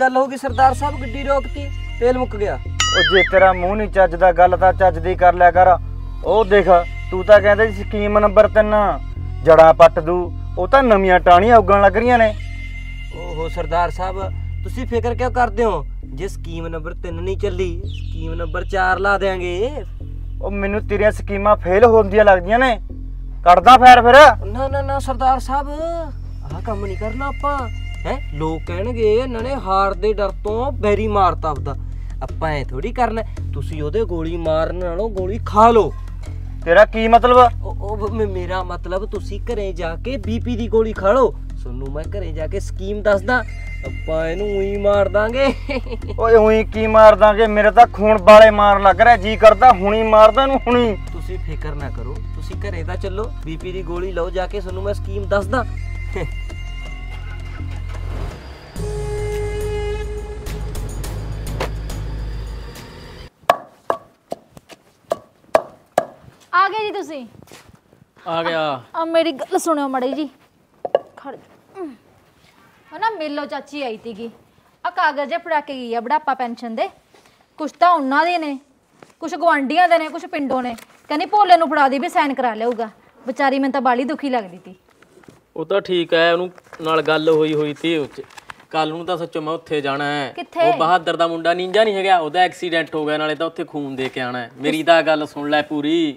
ਗੱਲ ਹੋ ਗਈ ਸਰਦਾਰ ਸਾਹਿਬ ਗੱਡੀ ਰੋਕਤੀ ਤੇਲ ਮੁੱਕ ਗਿਆ। ਉਹ ਜੇ ਤੇਰਾ ਮੂੰਹ ਨਹੀਂ ਚੱਜਦਾ ਗੱਲ ਤਾਂ ਚੱਜ ਦੀ ਕਰ ਲਿਆ ਕਰ। ਉਹ ਦੇਖ ਤੂੰ ਤਾਂ ਕਹਿੰਦਾ ਸੀ ਸਕੀਮ ਨੰਬਰ 3 ਜੜਾ ਪੱਟ ਦੂ ਉਹ ਤਾਂ ਨਵੀਆਂ ਟਾਹਣੀਆਂ ਉੱਗਣ ਲੱਗ ਰਹੀਆਂ ਨੇ। ਓਹੋ ਸਰਦਾਰ ਸਾਹਿਬ ਤੁਸੀਂ ਫਿਕਰ ਕਿਉਂ ਕਰਦੇ ਹੋ? ਜੇ ਸਕੀਮ ਨੰਬਰ 3 ਨਹੀਂ ਚੱਲੀ ਸਕੀਮ ਨੰਬਰ 4 ਲਾ ਦੇਾਂਗੇ ਉਹ ਮੈਨੂੰ ਤੇਰੀਆਂ ਸਕੀਮਾਂ ਫੇਲ ਹੁੰਦੀਆਂ ਲੱਗਦੀਆਂ ਨੇ। ਕੱਢਦਾ ਫੈਰ ਫਿਰ। ਨਾ ਨਾ ਨਾ ਸਰਦਾਰ ਸਾਹਿਬ ਆਹ ਕੰਮ ਨਹੀਂ ਕਰਨਾ ਆਪਾਂ। ਹੈ? ਲੋਕ ਕਹਿਣਗੇ ਇਹਨਾਂ ਨੇ ਹਾਰ ਦੇ ਡਰ ਤੋਂ ਬੈਰੀ ਮਾਰਤਾ ਆਪਦਾ। ਆਪਾਂ ਐ ਥੋੜੀ ਕਰਨਾ ਤੁਸੀਂ ਉਹਦੇ ਗੋਲੀ ਮਾਰਨ ਨਾਲੋਂ ਗੋਲੀ ਖਾ ਲਓ। ਤੇਰਾ ਕੀ ਮਤਲਬ? ਉਹ ਮੇਰਾ ਮਤਲਬ ਤੁਸੀਂ ਘਰੇ ਜਾ ਕੇ ਬੀਪੀ ਦੀ ਗੋਲੀ ਖਾ ਲਓ। ਤੁਹਾਨੂੰ ਮੈਂ ਘਰੇ ਜਾ ਕੇ ਸਕੀਮ ਦੱਸਦਾ। ਆਪਾਂ ਇਹਨੂੰ ਉਹੀ ਮਾਰ ਦਾਂਗੇ। ਓਏ ਉਹੀ ਕੀ ਮਾਰ ਦਾਂਗੇ? ਮੇਰੇ ਤਾਂ ਖੂਨ ਬਾਲੇ ਮਾਰਨ ਲੱਗ ਰਿਹਾ। ਜੀ ਕਰਦਾ ਹੁਣੀ ਮਾਰਦਾ ਨੂੰ ਹੁਣੀ। ਤੁਸੀਂ ਫਿਕਰ ਨਾ ਕਰੋ। ਤੁਸੀਂ ਘਰੇ ਤਾਂ ਚੱਲੋ। ਬੀਪੀ ਦੀ ਗੋਲੀ ਲਓ ਜਾ ਕੇ ਤੁਹਾਨੂੰ ਮੈਂ ਸਕੀਮ ਦੱਸਦਾ। ਜੀ ਤੁਸੀਂ? ਆ ਗਿਆ। ਆ ਮੇਰੀ ਗੱਲ ਸੁਣਿਓ ਮੜੀ ਜੀ। ਖੜ ਜਾ। ਉਹ ਨਾ ਮੇਲੋ ਚਾਚੀ ਆਈ ਤੀਗੀ ਆ ਕਾਗਜ਼ ਜੇ ਫੜਾ ਕੇ ਗਈ ਆ ਬੁਢਾਪਾ ਪੈਨਸ਼ਨ ਦੇ। ਕੁਛ ਤਾਂ ਉਹਨਾਂ ਦੇ ਨੇ। ਕੁਛ ਗਵਾਂਢੀਆਂ ਦੇ ਨੇ ਕੁਛ ਪਿੰਡੋਂ ਨੇ। ਕਹਿੰਦੀ ਭੋਲੇ ਨੂੰ ਫੜਾ ਦੀ ਵੀ ਸਾਈਨ ਕਰਾ ਲਿਆਊਗਾ। ਵਿਚਾਰੀ ਮੈਨੂੰ ਤਾਂ ਬਾਲੀ ਦੁਖੀ ਲੱਗਦੀ ਤੀ ਉਹ ਤਾਂ ਠੀਕ ਹੈ ਉਹਨੂੰ ਨਾਲ ਗੱਲ ਹੋਈ ਹੋਈ ਤੀ ਉੱਚ ਕੱਲ ਨੂੰ ਤਾਂ ਸੱਚੋ ਮੈਂ ਉੱਥੇ ਜਾਣਾ ਹੈ? ਉਹ ਬਹਾਦਰ ਦਾ ਮੁੰਡਾ ਨਿੰਜਾ ਨਹੀਂ ਹੈਗਾ। ਉਹਦਾ ਐਕਸੀਡੈਂਟ ਹੋ ਗਿਆ ਨਾਲੇ ਤਾਂ ਉੱਥੇ ਖੂਨ ਦੇ ਕੇ ਆਣਾ ਹੈ। ਮੇਰੀ ਤਾਂ ਗੱਲ ਸੁਣ ਲੈ ਪੂਰੀ।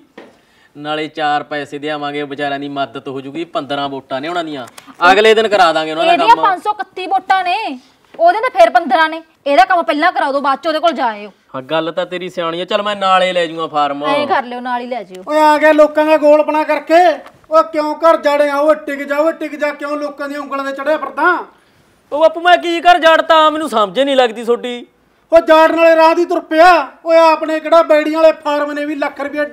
ਨਾਲੇ 4 ਪੈਸੇ ਦੇਵਾਂਗੇ ਉਹ ਵਿਚਾਰਿਆਂ ਦੀ ਮਦਦ ਹੋ ਜੂਗੀ 15 ਵੋਟਾਂ ਨੇ ਉਹਨਾਂ ਦੀਆਂ। ਅਗਲੇ ਦਿਨ ਕਰਾ ਦਾਂਗੇ ਉਹਨਾਂ ਦਾ ਇਹਦੀਆਂ ਕੰਮ। 531 ਵੋਟਾਂ ਨੇ ਉਹਦੇ ਤੇ ਫਿਰ 15 ਨੇ। ਇਹਦਾ ਕੰਮ ਪਹਿਲਾਂ ਕਰਾ ਦਿਓ ਬਾਅਦ ਚ ਉਹਦੇ ਕੋਲ ਜਾਇਓ। ਹਾਂ ਗੱਲ ਤਾਂ ਤੇਰੀ ਸਿਆਣੀ ਹੈ ਚਲ ਮੈਂ ਨਾਲੇ ਲੈ ਜਾਊਂਗਾ ਫਾਰਮ। ਐਂ ਕਰ ਲਿਓ ਨਾਲ ਹੀ ਲੈ ਜਿਓ। ਓਏ ਆ ਗਏ ਲੋਕਾਂ ਦਾ ਗੋਲਪਣਾ ਕਰਕੇ। ਓ ਕਿਉਂ ਘਰ ਜਾੜਿਆ ਓਏ ਟਿਕ ਜਾ ਓਏ ਟਿਕ ਜਾ। ਕਿਉਂ ਲੋਕਾਂ ਦੀਆਂ ਉਂਗਲਾਂ ਤੇ ਚੜਿਆ ਫਿਰਦਾ? ਉਹ ਬਾਪੂ ਮੈਂ ਕੀ ਕਰ ਜੜਤਾ ਮੈਨੂੰ ਸਮਝ ਨਹੀਂ ਲੱਗਦੀ ਤੁਹਾਡੀ। ਓ ਜਾੜਨ ਵਾਲੇ ਰਾਹ ਦੀ ਤੁਰ ਪਿਆ। ਓਏ ਆਪਣੇ ਕਿਹੜਾ ਬੈੜੀਆਂ ਵਾਲੇ ਫਾਰਮ ਨੇ ਵੀ ਲੱਖ ਰੁਪਏ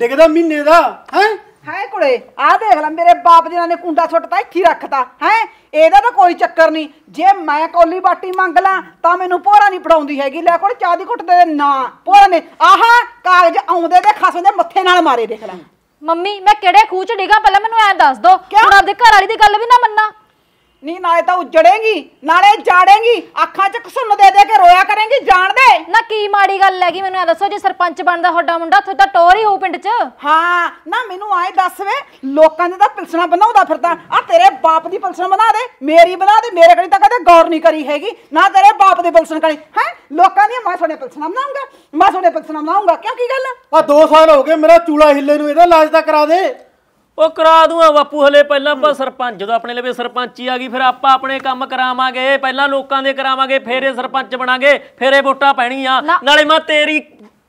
ਡਿੱਗਦਾ ਮਹੀਨੇ ਦਾ ਹੈ? ਹੈ ਕੁੜੇ ਆਹ ਦੇਖ ਲੈ ਮੇਰੇ ਬਾਪ ਜੀ ਨੇ ਕੁੰਡਾ ਸੁੱਟਤਾ ਇੱਥੇ ਹੀ ਰੱਖਤਾ ਹੈ? ਇਹਦਾ ਤਾਂ ਕੋਈ ਚੱਕਰ ਨਹੀਂ। ਜੇ ਮੈਂ ਕੌਲੀ ਬਾਟੀ ਮੰਗ ਲਾਂ ਤਾਂ ਮੈਨੂੰ ਭੋਰਾ ਨਹੀਂ ਫੜਾਉਂਦੀ ਹੈਗੀ। ਲੈ ਕੋਲ ਚਾਹ ਦੀ ਘੁੱਟ ਦੇ ਨਾ ਭੋਰਾ ਨੇ ਆਹਾ ਕਾਗਜ਼ ਆਉਂਦੇ ਦੇ ਖਸਮ ਦੇ ਮੱਥੇ ਨਾਲ ਮਾਰੇ ਦੇਖ ਲੈ। ਮੰਮੀ ਮੈਂ ਕਿਹੜੇ ਖੂਹ ਚ ਡਿੱਗਾ? ਪਹਿਲਾਂ ਮੈਨੂੰ ਐਂ ਦੱਸ ਦੋ। ਹੁਣ ਆਪਦੇ ਘਰ ਵਾਲੀ ਦੀ ਗੱਲ ਵੀ ਨਾ ਮੰਨਾ। ਨਹੀਂ ਨਾਲੇ ਤਾਂ ਉਜੜੇਗੀ ਨਾਲੇ ਜਾੜੇਗੀ। ਅੱਖਾਂ 'ਚ ਘਸੁੰਨ ਦੇ ਦੇ ਕੇ ਰੋਇਆ ਕਰੇਂਗੀ ਜਾਣ ਦੇ। ਨਾ ਕੀ ਮਾੜੀ ਗੱਲ ਹੈਗੀ ਮੈਨੂੰ ਐ ਦੱਸੋ ਜੇ ਸਰਪੰਚ ਬਣਦਾ ਤੁਹਾਡਾ ਮੁੰਡਾ ਉੱਥੇ ਤਾਂ ਟੋਰ ਹੀ ਹੋਊ ਪਿੰਡ 'ਚ। ਹਾਂ ਨਾ ਮੈਨੂੰ ਆਏ ਦੱਸ ਵੇ ਲੋਕਾਂ ਦੇ ਤਾਂ ਪਿਲਸਣਾ ਬਣਾਉਂਦਾ ਫਿਰਦਾ। ਆ ਤੇਰੇ ਬਾਪ ਦੀ ਪਿਲਸਣ ਬਣਾ ਦੇ ਮੇਰੀ ਬਣਾ ਦੇ ਮੇਰੇ ਕੋਲ ਤਾਂ ਕਦੇ ਗੌਰ ਨਹੀਂ ਕਰੀ ਹੈਗੀ। ਨਾ ਤੇਰੇ ਬਾਪ ਦੀ ਪਿਲਸਣ ਕਰੀ ਹੈ? ਲੋਕਾਂ ਦੀ ਮੈਂ ਤੁਹਾਡੇ ਪਿਲਸਣਾ ਬਣਾਉਂਗਾ ਮੈਂ ਤੁਹਾਡੇ ਪਿਲਸਣਾ ਬਣਾਉਂਗਾ। ਕਿਉਂ ਕੀ ਗੱਲ ਆ? 2 ਸਾਲ ਹੋ ਗਏ ਮੇਰਾ ਚੂਲਾ ਹਿੱਲੇ ਨੂੰ ਇਹਦਾ ਇਲਾਜ ਤਾਂ ਕਰਾ ਦੇ। ਉਹ ਕਰਾ ਦੂੰਗਾ ਬਾਪੂ ਹਲੇ ਪਹਿਲਾਂ ਆਪਾਂ ਸਰਪੰਚ ਜਦੋਂ ਆਪਣੇ ਲਈ ਸਰਪੰਚੀ ਆ ਗਈ ਫਿਰ ਆਪਾਂ ਆਪਣੇ ਕੰਮ ਕਰਾਵਾਂਗੇ ਪਹਿਲਾਂ ਲੋਕਾਂ ਦੇ ਕਰਾਵਾਂਗੇ ਫਿਰ ਇਹ ਸਰਪੰਚ ਬਣਾਂਗੇ ਫਿਰ ਇਹ ਵੋਟਾਂ ਪੈਣੀਆਂ। ਨਾਲੇ ਮੈਂ ਤੇਰੀ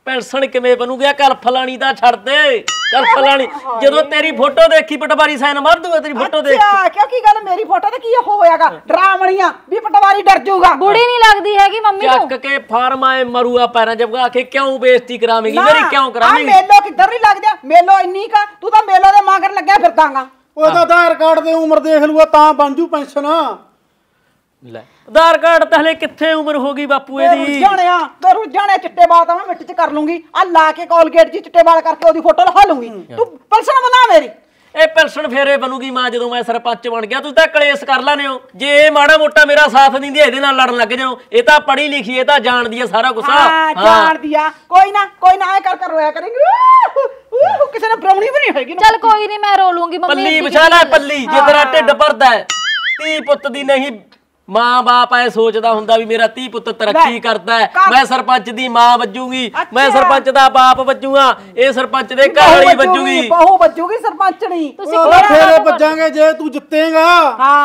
ਪੈਨਸ਼ਨ ਕਿਵੇਂ ਬਣੂਗੀ? ਆ ਕੱਲ ਫਲਾਣੀ ਦਾ ਛੱਡ ਦੇ। ਕੱਲ ਫਲਾਣੀ ਜਦੋਂ ਤੇਰੀ ਫੋਟੋ ਦੇਖੀ ਪਟਵਾਰੀ ਸਾਈਨ ਮਾਰ ਦੂਗਾ ਤੇਰੀ ਫੋਟੋ ਦੇਖ। ਕੇ। ਅੱਛਾ ਕਿਉਂ ਕੀ ਗੱਲ? ਮੇਰੀ ਫੋਟੋ ਤੇ ਕੀ ਉਹ ਹੋਇਆਗਾ? ਡਰਾਵਣੀਆਂ ਵੀ ਪਟਵਾਰੀ ਡਰ ਜਾਊਗਾ। ਬੁੜੀ ਨਹੀਂ ਲੱਗਦੀ ਹੈਗੀ ਮੰਮੀ ਨੂੰ। ਚੱਕ ਕੇ ਫਾਰਮ ਆਏ ਮਰੂਆ ਪੈਰਾਂ ਜਬ ਆ ਕੇ ਕਿਉਂ ਬੇਇੱਜ਼ਤੀ ਕਰਾਵੇਂਗੀ? ਮੇਰੀ ਕਿਉਂ ਕਰਾਵੇਂਗੀ? ਮੇਲੋ ਕਿੱਧਰ ਨਹੀਂ ਲੱਗਦਾ? ਮੇਲੋ ਇੰਨੀ ਕਾ ਤੂੰ ਤਾਂ ਮੇਲੋ ਦੇ ਮਗਰ ਲੱਗਿਆ ਫਿਰਦਾਗਾ। ਉਹਦਾ ਆਧਾਰ ਕਾਰਡ ਦੇ ਉਮਰ ਦੇਖ ਲੂਆ ਤਾਂ ਬਣ ਜੂ ਪੈਨਸ਼ਨ। ਲੈ। ਆਧਾਰ ਕਾਰਡ ਤਾਂ ਹਲੇ ਕਿੱਥੇ ਉਮਰ ਹੋ ਗਈ ਬਾਪੂ ਇਹਦੀ? ਰੁੱਝਾਣਿਆ ਤੇ ਰੁੱਝਾਣੇ ਚਿੱਟੇ ਵਾਲ ਤਾਂ ਮੈਂ ਮਿੱਟ ਚ ਕਰ ਲੂੰਗੀ। ਆ ਲਾ ਕੇ ਕੋਲਗੇਟ ਜੀ ਚਿੱਟੇ ਵਾਲ ਕਰਕੇ ਉਹਦੀ ਫੋਟੋ ਲਹਾ ਲੂੰਗੀ। ਤੂੰ ਪਲਸਣ ਬਣਾ ਮੇਰੀ। ਇਹ ਪੈਨਸ਼ਨ ਫੇਰੇ ਬਣੂਗੀ ਮਾਂ ਜਦੋਂ ਮੈਂ ਸਰਪੰਚ ਬਣ ਗਿਆ ਤੁਸੀਂ ਤਾਂ ਕਲੇਸ਼ ਕਰ ਲਾਨੇ ਹੋ। ਜੇ ਇਹ ਮਾੜਾ ਮੋਟਾ ਮੇਰਾ ਸਾਥ ਦਿੰਦੀ ਇਹਦੇ ਨਾਲ ਲੜਨ ਲੱਗ ਜਾਓ। ਇਹ ਤਾਂ ਪੜ੍ਹੀ ਲਿਖੀ ਇਹ ਤਾਂ ਜਾਣਦੀ ਹੈ ਸਾਰਾ ਕੁਝ ਹਾਂ ਜਾਣਦੀ ਆ। ਕੋਈ ਨਾ ਕੋਈ ਨਾ ਐ ਕਰ ਕਰ ਰੋਇਆ ਕਰੇਂਗੀ ਕਿਸੇ ਨੇ ਬਰਾਉਣੀ ਵੀ ਨਹੀਂ ਨਾ। ਚੱਲ ਕੋਈ ਨਹੀਂ ਮੈਂ ਰੋ ਲੂੰਗੀ ਮੰਮੀ ਪੱਲੀ ਵਿਛਾ ਲੈ। ਪੱਲੀ ਜੇ ਤੇਰਾ ਢਿੱਡ ਭਰਦਾ ਹੈ। ਧੀ ਪੁੱਤ ਦੀ ਨਹੀਂ ਮਾਂ ਬਾਪ ਐ ਸੋਚਦਾ ਹੁੰਦਾ ਵੀ ਮੇਰਾ ਧੀ ਪੁੱਤ ਤਰੱਕੀ ਕਰਦਾ ਹੈ। ਮੈਂ ਸਰਪੰਚ ਦੀ ਮਾਂ ਵੱਜੂਗੀ ਮੈਂ। ਸਰਪੰਚ ਦਾ ਬਾਪ ਵੱਜੂਗਾ ਇਹ ਸਰਪੰਚ ਦੇ ਘਰ ਵਾਲੀ ਵੱਜੂਗੀ ਬਹੂ ਵੱਜੂਗੀ ਸਰਪੰਚਣੀ ਤੁਸੀਂ ਫੇਰੇ ਵੱਜਾਂਗੇ ਜੇ ਤੂੰ ਜਿੱਤੇਗਾ।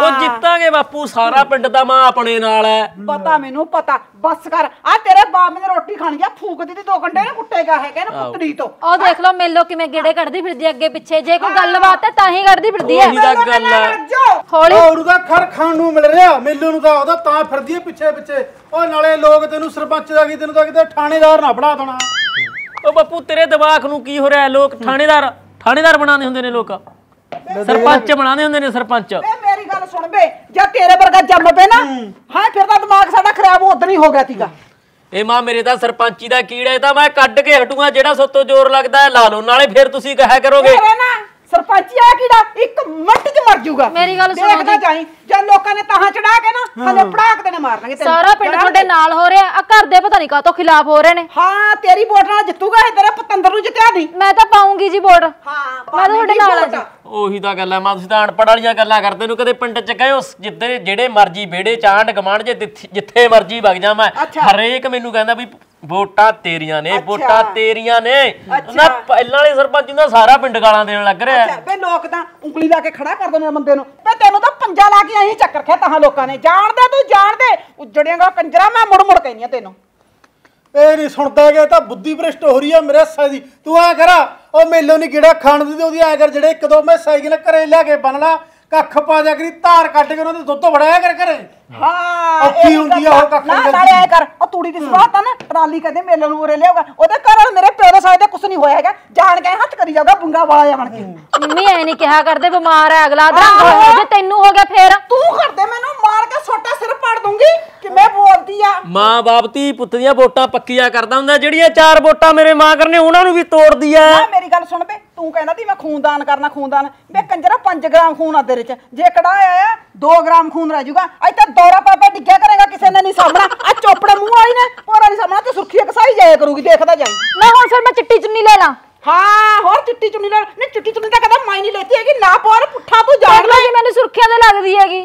ਉਹ ਜਿੱਤਾਂਗੇ ਬਾਪੂ ਸਾਰਾ ਪਿੰਡ ਦਾ ਮਾਂ ਆਪਣੇ ਨਾਲ ਹੈ। ਪਤਾ ਮੈਨੂੰ ਪਤਾ। ਬਸ ਕਰ। ਆ ਤੇਰੇ ਬਾਪ ਨੇ ਰੋਟੀ ਖਾਣੀ ਆ ਫੂਕਦੀ ਤੇ ਦੋ ਘੰਟੇ ਨਾ ਕੁੱਟੇਗਾ ਹੈ ਕਹਿੰਦਾ ਪੁੱਤੜੀ ਤੋਂ। ਉਹ ਦੇਖ ਲਓ ਮੇਲੋ ਕਿਵੇਂ ਗੇੜੇ ਕੱਢਦੀ ਫਿਰਦੀ ਹੈ ਅੱਗੇ ਪਿੱਛੇ। ਜੇ ਕੋਈ ਗੱਲਬਾਤ ਹੈ ਤਾਂ ਹੀ ਕੱਢਦੀ ਫਿਰਦੀ ਹੈ ਉਹੀ ਤਾਂ ਗੱਲ ਹੈ ਹੌਲੀ ਖਰ ਖਾਣ ਨੂੰ ਮਿਲ ਰਿਹਾ ਮੇਲੂ ਨੂੰ ਤਾਂ ਉਹਦਾ ਤਾਂ ਫਿਰਦੀ ਹੈ ਪਿੱਛੇ ਪਿੱਛੇ। ਉਹ ਨਾਲੇ ਲੋਕ ਤੈਨੂੰ ਸਰਪੰਚ ਦਾ ਕੀ ਤੈਨੂੰ ਤਾਂ ਕਿਤੇ ਥਾਣੇਦਾਰ ਨਾ ਬਣਾ ਦੇਣਾ। ਉਹ ਬਾਪੂ ਤੇਰੇ ਦਿਮਾਗ ਨੂੰ ਕੀ ਹੋ ਰਿਹਾ? ਲੋਕ ਥਾਣੇਦਾਰ ਥਾਣੇਦਾਰ ਬਣਾਉਂਦੇ ਹੁੰਦੇ ਨੇ ਲੋਕ। ਸਰਪੰਚ ਬਣਾਉਂਦੇ ਹੁੰਦੇ ਨੇ ਸਰਪੰਚ। ਵੇ ਮੇਰੀ ਗੱਲ ਸੁਣ ਬੇ ਜੇ ਤੇਰੇ ਵਰਗਾ ਜੰਮ ਪਏ ਨਾ ਹਾਂ। ਫਿਰ ਤਾਂ ਦਿਮਾਗ ਸਾਡਾ ਖਰਾਬ ਉਦੋਂ ਹੀ ਹੋ ਗਿਆ ਸੀਗਾ। ਇਹ ਮਾਂ ਮੇਰੇ ਤਾਂ ਸਰਪੰਚੀ ਦਾ ਕੀੜਾ ਇਹ ਤਾਂ ਮੈਂ ਕੱਢ ਕੇ ਹਟੂਗਾ ਜਿਹੜਾ ਸੋਤੋਂ ਜ਼ੋਰ ਲੱਗਦਾ ਹੈ ਲਾ ਲਓ। ਨਾਲੇ ਫਿਰ ਤੁਸੀਂ ਕਹਿਆ ਕਰੋਗੇ? ਤੇਰੇ ਨਾ ਸਰਪੰਚੀ ਆ ਕਿਹੜਾ? ਇੱਕ ਮਿੰਟ 'ਚ ਮਰ ਜਾਊਗਾ। ਮੇਰੀ ਗੱਲ ਸੁਣੋ ਦੇਖਦਾ ਜੀ। ਜਾਈ। ਜਦ ਲੋਕਾਂ ਨੇ ਤਾਹਾਂ ਚੜਾ ਕੇ ਨਾ ਹਲੇ ਪੜਾਕ ਦੇਣੇ ਮਾਰਨਗੇ ਤੈਨੂੰ। ਸਾਰਾ ਪਿੰਡ ਤੁਹਾਡੇ ਕੇ। ਨਾਲ ਹੋ ਰਿਹਾ। ਆ ਘਰ ਦੇ ਪਤਾ ਨਹੀਂ ਕਾਤੋਂ ਖਿਲਾਫ ਹੋ ਰਹੇ ਨੇ। ਹਾਂ ਤੇਰੀ ਵੋਟ ਨਾਲ ਜਿੱਤੂਗਾ ਇਹ ਤੇਰੇ ਪਤੰਦਰ ਨੂੰ ਜਿੱਤਿਆ ਨਹੀਂ ਮੈਂ ਤਾਂ ਪਾਉਂਗੀ ਜੀ ਵੋਟ। ਹਾਂ ਮੈਂ ਤਾਂ ਤੁਹਾਡੇ ਨਾਲ ਆ ਜੀ। ਉਹੀ ਤਾਂ ਗੱਲ ਹੈ ਮੈਂ ਤੁਸੀਂ ਤਾਂ ਅਨਪੜ੍ਹ ਵਾਲੀਆਂ ਗੱਲਾਂ ਕਰਦੇ ਨੂੰ ਕਦੇ ਪਿੰਡ ਚ ਗਏ ਉਸ ਜਿੱਦੇ ਜਿਹੜੇ ਮਰਜ਼ੀ ਵਿਹੜੇ ਚਾਂਡ ਗਮਾਂਡ ਜੇ ਜਿੱਥੇ- ਜਿੱਥੇ ਮਰਜ਼ੀ ਵਗ ਜਾ ਮੈਂ। ਅੱਛਾ। ਹਰੇਕ ਮੈਨੂੰ ਕਹਿੰਦਾ ਵੀ ਵੋਟਾਂ ਤੇਰੀਆਂ ਨੇ। ਵੋਟਾਂ ਤੇਰੀਆਂ ਨੇ। ਨਾ ਪਹਿਲਾਂ ਵਾਲੇ ਸਰਪੰਚ ਨੂੰ ਤਾਂ ਸਾਰਾ ਪਿੰਡ ਗਾਲਾਂ ਦੇਣ ਲੱਗ ਰਿਹਾ। ਅੱਛਾ ਬੇ ਲੋਕ ਤਾਂ ਉਂਗਲੀ ਲਾ ਕੇ ਖੜਾ ਕਰ ਦਿੰਦੇ ਨੇ ਬੰਦੇ ਨੂੰ। ਬੇ ਤੈਨੂੰ ਤਾਂ ਪੰਜਾ ਲਾ ਕੇ ਆਹੀ ਚੱਕਰ ਖਿਆ ਤਾਹਾਂ ਲੋਕਾਂ ਨੇ। ਜਾਣਦੇ ਤੂੰ ਜਾਣਦੇ। ਉਜੜੇਗਾ ਕੰਜਰਾ ਮੈਂ ਮੁੜ ਮੁੜ ਕਹਿੰਦੀ ਆ ਤੈਨੂੰ। ਇਹ ਨਹੀਂ ਸੁਣਦਾ ਗਿਆ ਤਾਂ ਬੁੱਧੀ ਭ੍ਰਿਸ਼ਟ ਹੋ ਰਹੀ ਆ ਮੇਰੇ ਹਿੱਸੇ ਦੀ। ਤੂੰ ਐ ਕਰ ਉਹ ਮੇਲੋਂ ਨਹੀਂ ਕਿਹੜਾ ਖਾਣ ਦੀ ਤੇ ਉਹਦੀ ਐ ਕਰ ਜਿਹੜੇ ਇੱਕ ਦੋ ਮੈਂ ਸਾਈਕਲ ਘਰੇ ਲਿਆ ਕੇ ਬੰਨ ਲਾ ਕੱਖ ਪਾ ਜਾ ਕਰੀ ਧਾਰ ਕੱਢ ਕੇ ਉਹਨਾਂ ਦੇ ਦੁੱਧ ਵੜਾਇਆ ਕਰ ਘਰੇ। ਹਾਂ ਇਹੀ ਹੁੰਦੀ ਆ ਉਹ ਕੱਖ ਨਾ ਨਾਲੇ ਐ ਕਰ। ਉਹ ਤੂੜੀ ਦੀ ਸਵਾਤ ਆ ਨਾ ਟਰਾਲੀ ਕਦੇ ਮੇਲੇ ਨੂੰ ਉਰੇ ਲਿਆਊਗਾ। ਉਹਦੇ ਘਰ ਵਾਲੇ ਮੇਰੇ ਪਿਓ ਦੇ ਸਾਲੇ ਦੇ ਕੁਛ ਨਹੀਂ ਹੋਇਆ ਹੈਗਾ। ਜਾਣ ਕੇ ਹੱਥ ਕਰੀ ਜਾਊਗਾ ਬੁੰਗਾ ਵਾਲਾ ਬਣ ਕੇ। ਮੰਮੀ ਐ ਨਹੀਂ ਕਿਹਾ ਕਰਦੇ ਬਿਮਾਰ ਹੈ ਅਗਲਾ ਦਰੰਗ ਹੋਇਆ ਜੇ ਤੈਨੂੰ ਹੋ ਗਿਆ ਫੇਰ। ਤੂੰ ਕਰਦੇ ਮੈਨੂੰ ਮਾਰ ਕੇ ਛੋਟਾ ਸਿਰ ਪਾੜ ਦੂੰਗੀ ਕਿਵੇਂ ਬੋਲਦੀ ਆ। ਮਾਂ ਬਾਪ ਧੀ ਪੁੱਤ ਦੀਆਂ ਵੋਟਾਂ ਪੱਕੀਆਂ ਕਰਦਾ ਹੁੰਦਾ ਜਿਹੜੀਆਂ ਚਾਰ ਵੋਟਾਂ ਮੇਰੇ ਮਾਂ ਕਰਨੇ ਉਹਨਾਂ ਨੂੰ ਵੀ ਤੋੜਦੀ ਐ। ਨਾ ਮੇਰੀ ਗੱਲ ਸੁਣ ਬੇ ਤੂੰ ਕਹਿੰਦਾ ਸੀ ਮੈਂ ਖੂਨਦਾਨ ਕਰਨਾ ਖੂਨਦਾਨ। ਬੇ ਕੰਜਰਾ 5 ਗ੍ਰਾਮ ਖੂਨ ਆ ਤੇਰੇ ਚ। ਜੇ ਕਢਾਇਆ ਆ 2 ਗ੍ਰਾਮ ਖੂਨ ਰਹਿ ਜਾਊਗਾ। ਇੱਥੇ ਦੌਰਾ ਪਾਪਾ ਡਿੱਗਿਆ ਕਰੇਗਾ ਕਿਸੇ ਨੇ ਨਹੀਂ ਸਾਹਮਣਾ। ਆ ਚੋਪੜੇ ਮੂੰਹ ਵਾਲੀ ਨੇ ਪੋਰਾ ਨਹੀਂ ਸਾਹਮਣਾ ਤੇ ਸੁਰਖੀ ਕਸਾਈ ਜਾਇਆ ਕਰੂਗੀ ਦੇਖਦਾ ਜਾਈ ਮੈਂ ਹੁਣ ਫਿਰ ਮੈਂ ਚਿੱਟੀ ਚੁੰਨੀ ਲੈ ਲਾਂ। ਹਾਂ ਹੋਰ ਚਿੱਟੀ ਚੁੰਨੀ ਨਾਲ ਨਹੀਂ ਚਿੱਟੀ ਚੁੰਨੀ ਤਾਂ ਕਦੇ ਮਾਈ ਨਹੀਂ ਲੈਤੀ ਹੈਗੀ। ਨਾ ਪੋਰ ਪੁੱਠਾ ਤੂੰ ਜਾਣ ਲੈ। ਜੀ ਮੈਨੂੰ ਸੁਰੱਖਿਆ ਤੇ ਲੱਗਦੀ ਹੈਗੀ।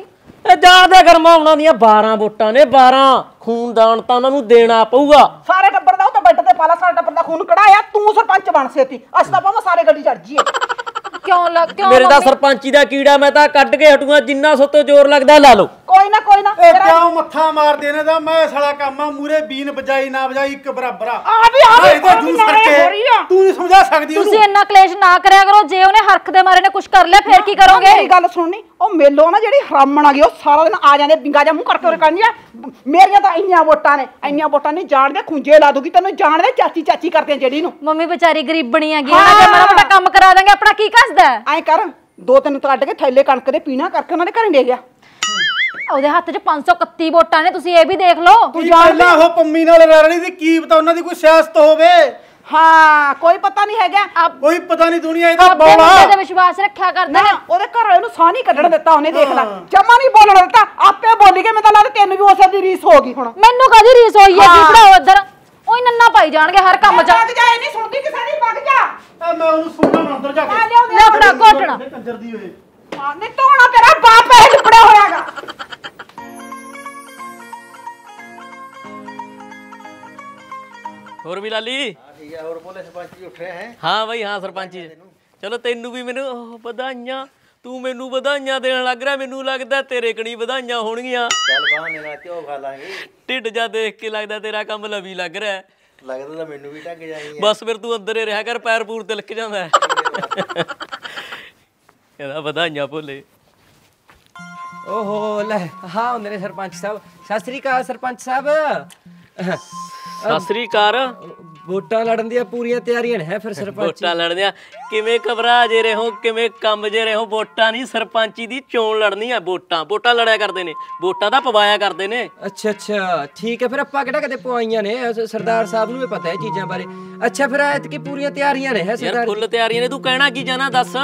ਇਹ ਜਾਣਦੇ ਗਰਮਾ ਉਹਨਾਂ ਦੀਆਂ 12 ਵੋਟਾਂ ਨੇ 12 ਖੂਨਦਾਨ ਤਾਂ ਉਹਨਾਂ ਨੂੰ ਦੇਣਾ ਪਊਗਾ। ਸਾਰੇ ਟੱਬਰ ਦਾ ਉਹ ਤਾਂ ਬੈੱਡ ਤੇ ਪਾਲਾ ਸਾਰੇ ਟੱਬਰ ਦਾ ਖੂਨ ਕਢਾਇਆ। ਤੂੰ ਸਰਪੰਚ ਬਣ ਸੇਤੀ ਅਸੀਂ ਤਾਂ ਭਾਵੇਂ ਸਾਰੇ ਗੱਡੀ ਚੜ ਜੀਏ ਕਿਉਂ ਲੱਗ ਕਿਉਂ ਮੇਰੇ ਤਾਂ ਮੰਮੀ? ਸਰਪੰਚੀ ਦਾ ਕੀੜਾ ਮੈਂ ਤਾਂ ਕੱਢ ਕੇ ਹਟੂਗਾ ਜਿੰਨਾ ਸੋਤੋਂ ਜ਼ੋਰ ਲੱਗਦਾ ਲਾ ਲਓ। ਕੋਈ ਨਾ ਕੋਈ ਨਾ। ਇਹ ਕਿਉਂ ਮੱਥਾ ਮਾਰਦੇ ਨੇ ਤਾਂ? ਮੈਂ ਸਾਲਾ ਕੰਮ ਆ ਮੂਰੇ ਬੀਨ ਬਜਾਈ ਨਾ ਬਜਾਈ ਇੱਕ ਬਰਾਬਰ ਆ। ਆ ਵੀ ਆ ਵੀ ਆ। ਕਰਕੇ ਤੂੰ ਨਹੀਂ ਸਮਝਾ ਸਕਦੀ ਤੁਸੀਂ ਇੰਨਾ ਕਲੇਸ਼ ਨਾ ਕਰਿਆ ਕਰੋ ਜੇ ਉਹਨੇ ਹਰਖ ਦੇ ਮਾਰੇ ਨੇ ਕੁਝ ਕਰ ਲਿਆ ਫੇਰ ਕੀ ਕਰੋਗੇ ਮੇਰੀ ਗੱਲ ਸੁਣਨੀ। ਉਹ ਮੇਲੋ ਨਾ ਜਿਹੜੀ ਹਰਾਮਣ ਆ ਗਈ ਉਹ ਸਾਰਾ ਦਿਨ ਆ ਜਾਂਦੇ ਬਿੰਗਾ ਜਾਂ ਮੂੰਹ ਕਰਕੇ ਉਹ ਕਹਿੰਦੀ ਆ। ਮੇਰੀਆਂ ਤਾਂ ਇੰਨੀਆਂ ਵੋਟਾਂ ਨੇ ਇੰਨੀਆਂ ਵੋਟਾਂ ਨਹੀਂ ਜਾਣਦੇ ਖੁੰਝੇ ਲਾ ਦੂਗੀ ਤੈਨੂੰ ਜਾਣਦੇ ਚਾਚੀ ਚਾਚੀ ਕਰਦੇ ਜਿਹੜੀ ਨੂੰ। ਮੰਮੀ ਵਿਚਾਰੀ ਗਰੀਬਣੀ ਹੈਗੀ ਉਹਨਾਂ ਦੇ ਮਾੜਾ ਮੋਟਾ ਕੰਮ ਕਰਾ ਦਾਂਗੇ ਆਪਣਾ ਕੀ ਕੱਸਦਾ? ਐਂ ਕਰ ਦੋ ਤਿੰਨ ਕੱਢ ਕੇ ਥੈਲੇ ਕਣਕ ਦੇ ਪੀਣਾ ਕਰਕੇ ਉਹਨਾਂ ਦੇ ਘਰੇ ਲੈ ਗਿਆ। ਉਹਦੇ ਹੱਥ 'ਚ 531 ਵੋਟਾਂ ਨੇ ਤੁਸੀਂ ਇਹ ਵੀ ਦੇਖ ਲਓ। ਤੂੰ ਪਹਿਲਾਂ ਉਹ ਪੰਮੀ ਨਾਲ ਰਲਣੀ ਦੀ ਕੀ ਪਤਾ ਉਹਨਾਂ ਦੀ ਕੋਈ ਸਿਆਸਤ ਹੋਵੇ। ਹਾਂ ਕੋਈ ਪਤਾ ਨਹੀਂ ਹੈਗਾ। ਕੋਈ ਪਤਾ ਨਹੀਂ ਦੁਨੀਆ ਇਹਦਾ ਬੌਲਾ। ਤੇ ਵਿਸ਼ਵਾਸ ਰੱਖਿਆ ਕਰਦੇ ਨਾ ਉਹਦੇ ਘਰ ਵਾਲੇ ਨੂੰ ਸਾਹ ਨਹੀਂ ਕੱਢਣ ਦਿੱਤਾ ਉਹਨੇ ਦੇਖ ਲੈ। ਜਮਾ ਨਹੀਂ ਬੋਲਣ ਦਿੱਤਾ। ਆਪੇ ਬੋਲੀ ਗਏ ਮੈਨੂੰ ਤਾਂ ਲੱਗਦਾ ਤੈਨੂੰ ਵੀ ਉਸੇ ਦੀ ਰੀਸ ਹੋ ਗਈ ਹੁਣ। ਮੈਨੂੰ ਕਦੀ ਰੀਸ ਹੋਈ ਹੈ। ਜਿਪੜਾ ਉਧਰ ਉਹੀ ਨੰਨਾ ਪਾਈ ਜਾਣਗੇ ਹਰ ਕੰਮ 'ਚ। ਵਗ ਜਾ ਇਹ ਨਹੀਂ ਸੁਣਦੀ ਕਿਸੇ ਦੀ ਵਗ ਜਾ। ਆ ਮੈਂ ਉਹਨੂੰ ਸੁਣਨਾ ਅੰਦਰ ਜਾ ਕੇ। ਲੈ ਫੜਾ ਘੋਟਣਾ ਕੰਜਰ ਦੀ ਹੋਏ ਹਾਂ ਨਹੀਂ ਤੋਣਾ ਤੇਰਾ ਬਾਪ ਇਹ ਲਿਪੜਾ ਹੋਇਆਗਾ। ਹੋਰ ਵੀ ਲਾਲੀ? ਠੀਕ ਹੈ ਹੋਰ ਬੋਲੇ ਸਰਪੰਚ ਜੀ ਉੱਠ ਰਹੇ ਹੈ? ਹਾਂ ਬਈ ਹਾਂ ਸਰਪੰਚ ਜੀ। ਚਲੋ ਤੈਨੂੰ ਵੀ ਮੈਨੂੰ ਉਹ, ਵਧਾਈਆਂ ਤੂੰ ਮੈਨੂੰ ਵਧਾਈਆਂ ਦੇਣ ਲੱਗ ਰਿਹਾ ਮੈਨੂੰ ਲੱਗਦਾ ਤੇਰੇ ਕਣੀ ਵਧਾਈਆਂ ਹੋਣਗੀਆਂ। ਚੱਲ ਬਾਹਨੇ ਨਾਲ ਘਿਓ ਖਾ ਲਾਂਗੇ। ਢਿੱਡ ਜਾ ਦੇਖ ਕੇ ਲੱਗਦਾ ਤੇਰਾ ਕੰਮ ਲਵੀ ਲੱਗ ਰਿਹਾ। ਲੱਗਦਾ ਤਾਂ ਮੈਨੂੰ ਵੀ ਢੱਕ ਜਾਈ ਬਸ ਫਿਰ ਤੂੰ ਅੰਦਰ ਹੀ ਰਿਹਾ ਕਰ ਪੈਰ ਪੂਰ ਤਿਲਕ ਜਾਂਦਾ। ਇਹਦਾ ਵਧਾਈਆਂ ਭੋਲੇ। ਓਹੋ ਲੈ ਹਾਂ ਹੁੰਦੇ ਨੇ ਸਰਪੰਚ ਸਾਹਿਬ। ਸਤਿ ਸ੍ਰੀ ਅਕਾਲ ਸਰਪੰਚ ਸਾਹਿਬ। ਸਤਿ ਸ੍ਰੀ ਅਕਾਲ। ਵੋਟਾਂ ਲੜਨ ਦੀਆਂ ਪੂਰੀਆਂ ਤਿਆਰੀਆਂ ਨੇ ਹੈ ਫਿਰ ਸਰਪੰਚ ਵੋਟਾਂ ਲੜਨੀਆਂ ਕਿਵੇਂ ਘਬਰਾ ਜੇ ਰਹੋ ਕਿਵੇਂ ਕੰਮ ਜੇ ਰਹੋ ਵੋਟਾਂ ਨਹੀਂ ਸਰਪੰਚੀ ਦੀ ਚੋਣ ਲੜਨੀ ਆ ਵੋਟਾਂ ਵੋਟਾਂ ਲੜਿਆ ਕਰਦੇ ਨੇ ਵੋਟਾਂ ਦਾ ਪਵਾਇਆ ਕਰਦੇ ਨੇ। ਅੱਛਾ ਅੱਛਾ ਠੀਕ ਹੈ ਫਿਰ ਆਪਾਂ ਕਿਹੜਾ ਕਦੇ ਪਵਾਈਆਂ ਨੇ? ਸਰਦਾਰ ਸਾਹਿਬ ਨੂੰ ਵੀ ਪਤਾ ਹੈ ਚੀਜ਼ਾਂ ਬਾਰੇ। ਅੱਛਾ ਫਿਰ ਐਤਕੀ ਪੂਰੀਆਂ ਤਿਆਰੀਆਂ ਨੇ ਹੈ ਯਾਰ ਸਰਦਾਰ ਫੁੱਲ ਤਿਆਰੀਆਂ ਨੇ ਤੂੰ ਕਹਿਣਾ ਕੀ ਜਾਣਾ ਦੱਸ।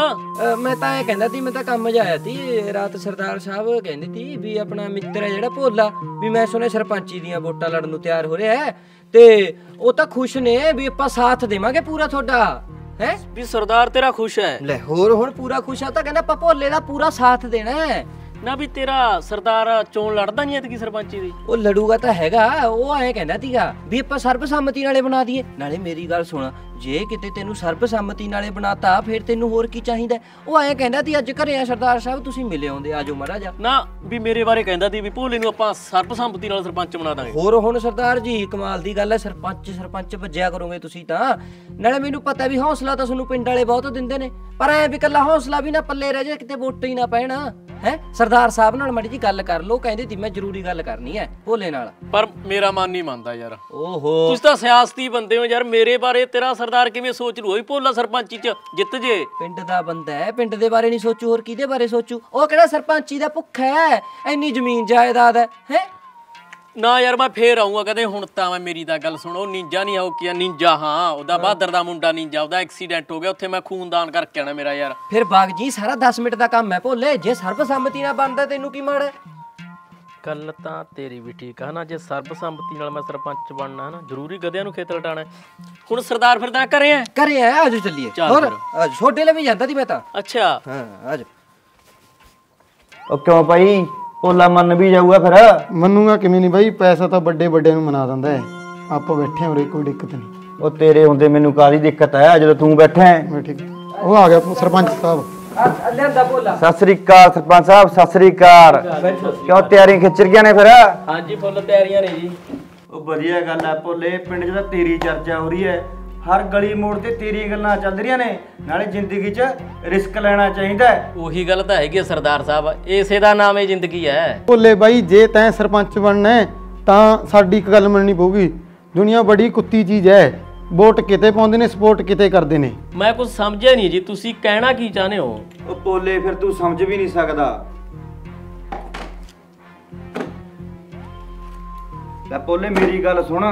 ਮੈਂ ਤਾਂ ਇਹ ਕਹਿੰਦਾ ਸੀ ਮੈਂ ਤਾਂ ਕੰਮ ਜਾਇਆ ਸੀ ਰਾਤ ਸਰਦਾਰ ਸਾਹਿਬ ਕਹਿੰਦੇ ਸੀ ਵੀ ਆਪਣਾ ਮਿੱਤਰ ਹੈ ਜਿਹੜਾ ਭੋਲਾ ਵੀ ਮੈਂ ਸੁਣਿਆ ਸਰਪੰਚੀ ਦੀਆਂ ਵੋਟਾਂ ਲੜਨ ਨੂੰ ਤਿਆਰ ਹੋ ਰਿਹਾ ਹੈ। ਤੇ ਉਹ ਤਾਂ ਖੁਸ਼ ਨੇ ਵੀ ਆਪਾਂ ਸਾਥ ਦੇਵਾਂਗੇ ਪੂਰਾ ਤੁਹਾਡਾ। ਹੈ? ਵੀ ਸਰਦਾਰ ਤੇਰਾ ਖੁਸ਼ ਹੈ। ਲੈ ਹੋਰ ਹੁਣ ਪੂਰਾ ਖੁਸ਼ ਆ ਤਾਂ ਕਹਿੰਦਾ ਆਪਾਂ ਭੋਲੇ ਦਾ ਪੂਰਾ ਸਾਥ ਦੇਣਾ ਹੈ। ਨਾ ਵੀ ਤੇਰਾ ਸਰਦਾਰ ਚੋਣ ਲੜਦਾ ਨਹੀਂ ਐਤਕੀ ਸਰਪੰਚੀ ਦੀ? ਉਹ ਲੜੂਗਾ ਤਾਂ ਹੈਗਾ ਉਹ ਐਂ ਕਹਿੰਦਾ ਸੀਗਾ ਵੀ ਆਪਾਂ ਸਰਬਸੰਮਤੀ ਨਾਲੇ ਬਣਾ ਦਈਏ। ਨਾਲੇ ਮੇਰੀ ਗੱਲ ਸੁਣ ਜੇ ਕਿਤੇ ਤੈਨੂੰ ਸਰਬਸੰਮਤੀ ਨਾਲੇ ਬਣਾਤਾ ਫਿਰ ਤੈਨੂੰ ਹੋਰ ਕੀ ਚਾਹੀਦਾ? ਉਹ ਐਂ ਕਹਿੰਦਾ ਸੀ ਅੱਜ ਘਰੇ ਆ ਸਰਦਾਰ ਸਾਹਿਬ ਤੁਸੀਂ ਮਿਲੇ ਆਉਂਦੇ ਆਜੋ ਮਹਾਰਾਜਾ। ਨਾ ਵੀ ਮੇਰੇ ਬਾਰੇ ਕਹਿੰਦਾ ਸੀ ਵੀ ਭੋਲੇ ਨੂੰ ਆਪਾਂ ਸਰਬਸੰਮਤੀ ਨਾਲ ਸਰਪੰਚ ਬਣਾ ਦਾਂਗੇ। ਹੋਰ ਹੁਣ ਸਰਦਾਰ ਜੀ ਕਮਾਲ ਦੀ ਗੱਲ ਹੈ ਸਰਪੰਚ ਸਰਪੰਚ ਵੱਜਿਆ ਕਰੋਗੇ ਤੁਸੀਂ ਤਾਂ। ਨਾਲੇ ਮੈਨੂੰ ਪਤਾ ਵੀ ਹੌਸਲਾ ਤਾਂ ਤੁਹਾਨੂੰ ਪਿੰਡ ਵਾਲੇ ਬਹੁਤ ਦਿੰਦੇ ਨੇ ਪਰ ਐ ਵੀ ਕੱਲਾ ਹੌਸਲਾ ਵੀ ਨਾ ਪੱਲੇ ਰਹਿ ਜਾਏ ਕਿਤੇ ਵੋਟ ਹੀ ਨਾ ਪੈਣ। ਹੈ? ਸਰਦਾਰ ਸਾਹਿਬ ਨਾਲ ਮਾੜੀ ਜੀ ਗੱਲ ਕਰ ਲਓ ਕਹਿੰਦੇ ਸੀ ਮੈਂ ਜ਼ਰੂਰੀ ਗੱਲ ਕਰਨੀ ਹੈ ਭੋਲੇ ਨਾਲ। ਪਰ ਮੇਰਾ ਮਨ ਨਹੀਂ ਮੰਨਦਾ ਯਾਰ। ਓਹੋ। ਤੁਸੀਂ ਤਾਂ ਸਿਆਸਤੀ ਬੰਦੇ ਹੋ ਯਾਰ ਮੇਰੇ ਬਾਰੇ ਤੇਰਾ ਸਰਦਾਰ ਕਿਵੇਂ ਸੋਚ ਲੂ? ਹੋਈ ਭੋਲਾ ਸਰਪੰਚੀ ਚ ਜਿੱਤ ਜੇ। ਪਿੰਡ ਦਾ ਬੰਦਾ ਹੈ ਪਿੰਡ ਦੇ ਬਾਰੇ ਨਹੀਂ ਸੋਚੂ ਹੋਰ ਕਿਹਦੇ ਬਾਰੇ ਸੋਚੂ? ਉਹ ਕਿਹੜਾ ਸਰਪੰਚੀ ਦਾ ਭੁੱਖਾ ਹੈ? ਇੰਨੀ ਜ਼ਮੀਨ ਜਾਇਦਾਦ ਹੈ ਹੈ? ਨਾ ਯਾਰ ਮੈਂ ਫੇਰ ਆਉਂਗਾ ਕਦੇ ਹੁਣ ਤਾਂ ਮੈਂ ਮੇਰੀ ਤਾਂ ਗੱਲ ਸੁਣੋ ਨਿੰਜਾ ਨਹੀਂ ਹੋ ਕੀ ਨਿੰਜਾ ਹਾਂ ਉਹਦਾ ਬਹਾਦਰ ਦਾ ਮੁੰਡਾ ਨਿੰਜਾ ਉਹਦਾ ਐਕਸੀਡੈਂਟ ਹੋ ਗਿਆ ਉੱਥੇ ਮੈਂ ਖੂਨਦਾਨ ਕਰਕੇ ਆਣਾ ਮੇਰਾ ਯਾਰ। ਫਿਰ ਬਾਗ ਜੀ ਸਾਰਾ 10 ਮਿੰਟ ਦਾ ਕੰਮ ਹੈ ਭੋਲੇ ਜੇ ਸਰਬਸੰਮਤੀ ਨਾਲ ਬਣਦਾ ਤੈਨੂੰ ਕੀ ਮਾੜਾ? ਗੱਲ ਤਾਂ ਤੇਰੀ ਵੀ ਠੀਕ ਆ ਨਾ ਜੇ ਸਰਬਸੰਮਤੀ ਨਾਲ ਮੈਂ ਸਰਪੰਚ ਬਣਨਾ ਹੈ ਨਾ ਜ਼ਰੂਰੀ ਗਧਿਆਂ ਨੂੰ ਖੇਤ ਲਟਾਣਾ ਹੈ। ਹੁਣ ਸਰਦਾਰ ਫਿਰ ਤਾਂ ਘਰੇ ਆ ਕਰੇ ਆ ਆਜੋ ਚੱਲੀਏ। ਚੱਲ ਹੋਰ ਛੋਟੇ ਲਈ ਵੀ ਜਾਂਦਾ ਦੀ ਮੈਂ ਤਾਂ। ਅੱਛਾ। ਹਾਂ ਆਜੋ। ਉਹ ਕਿਉਂ ਭਾਈ? ਭੋਲਾ ਮੰਨ ਵੀ ਜਾਊਗਾ ਫਿਰ। ਮੰਨੂਗਾ ਕਿਵੇਂ ਨਹੀਂ ਬਾਈ ਪੈਸਾ ਤਾਂ ਵੱਡੇ ਵੱਡੇ ਨੂੰ ਮਨਾ ਦਿੰਦਾ ਹੈ। ਆਪਾਂ ਬੈਠੇ ਹਾਂ ਉਰੇ ਕੋਈ ਦਿੱਕਤ ਨਹੀਂ। ਉਹ ਤੇਰੇ ਹੁੰਦੇ ਮੈਨੂੰ ਕਾਹਦੀ ਦਿੱਕਤ ਹੈ ਜਦੋਂ ਤੂੰ ਬੈਠਾ ਹੈ। ਮੈਂ ਠੀਕ ਉਹ ਆ ਗਿਆ ਸਰਪੰਚ ਸਾਹਿਬ। ਆ ਲਿਆਂਦਾ ਭੋਲਾ ਸਤਿ ਸ੍ਰੀ ਅਕਾਲ ਸਰਪੰਚ ਸਾਹਿਬ ਸਤਿ ਸ੍ਰੀ ਅਕਾਲ। ਕਿਉਂ ਤਿਆਰੀਆਂ ਖਿੱਚ ਰਹੀਆਂ ਨੇ ਫਿਰ? ਹਾਂਜੀ ਫੁੱਲ ਤਿਆਰੀਆਂ ਨੇ ਜੀ। ਉਹ ਵਧੀਆ ਗੱਲ ਹੈ ਭੋਲੇ ਪਿੰਡ 'ਚ ਤਾਂ ਤੇਰੀ ਚਰਚਾ ਹੋ ਰਹੀ ਹੈ। ਹਰ ਗਲੀ ਮੋੜ ਤੇ ਤੇਰੀ ਗੱਲਾਂ ਚੱਲ ਰਹੀਆਂ ਨੇ ਨਾਲੇ ਜ਼ਿੰਦਗੀ 'ਚ ਰਿਸਕ ਲੈਣਾ ਚਾਹੀਦਾ ਹੈ। ਉਹੀ ਗੱਲ ਤਾਂ ਹੈਗੀ ਆ ਸਰਦਾਰ ਸਾਹਿਬ ਇਸੇ ਦਾ ਨਾਮ ਹੈ ਜ਼ਿੰਦਗੀ ਹੈ। ਭੋਲੇ ਬਾਈ ਜੇ ਤੈਂ ਸਰਪੰਚ ਬਣਨਾ ਹੈ, ਤਾਂ ਸਾਡੀ ਇੱਕ ਗੱਲ ਮੰਨਣੀ ਪਊਗੀ। ਦੁਨੀਆ ਬੜੀ ਕੁੱਤੀ ਚੀਜ਼ ਹੈ ਵੋਟ ਕਿਤੇ ਪਾਉਂਦੇ ਨੇ ਸਪੋਰਟ ਕਿਤੇ ਕਰਦੇ ਨੇ। ਮੈਂ ਕੁਝ ਸਮਝਿਆ ਨਹੀਂ ਜੀ ਤੁਸੀਂ ਕਹਿਣਾ ਕੀ ਚਾਹੁੰਦੇ ਹੋ? ਉਹ ਭੋਲੇ ਫਿਰ ਤੂੰ ਸਮਝ ਵੀ ਨਹੀਂ ਸਕਦਾ। ਲੈ ਭੋਲੇ ਮੇਰੀ ਗੱਲ ਸੁਣ।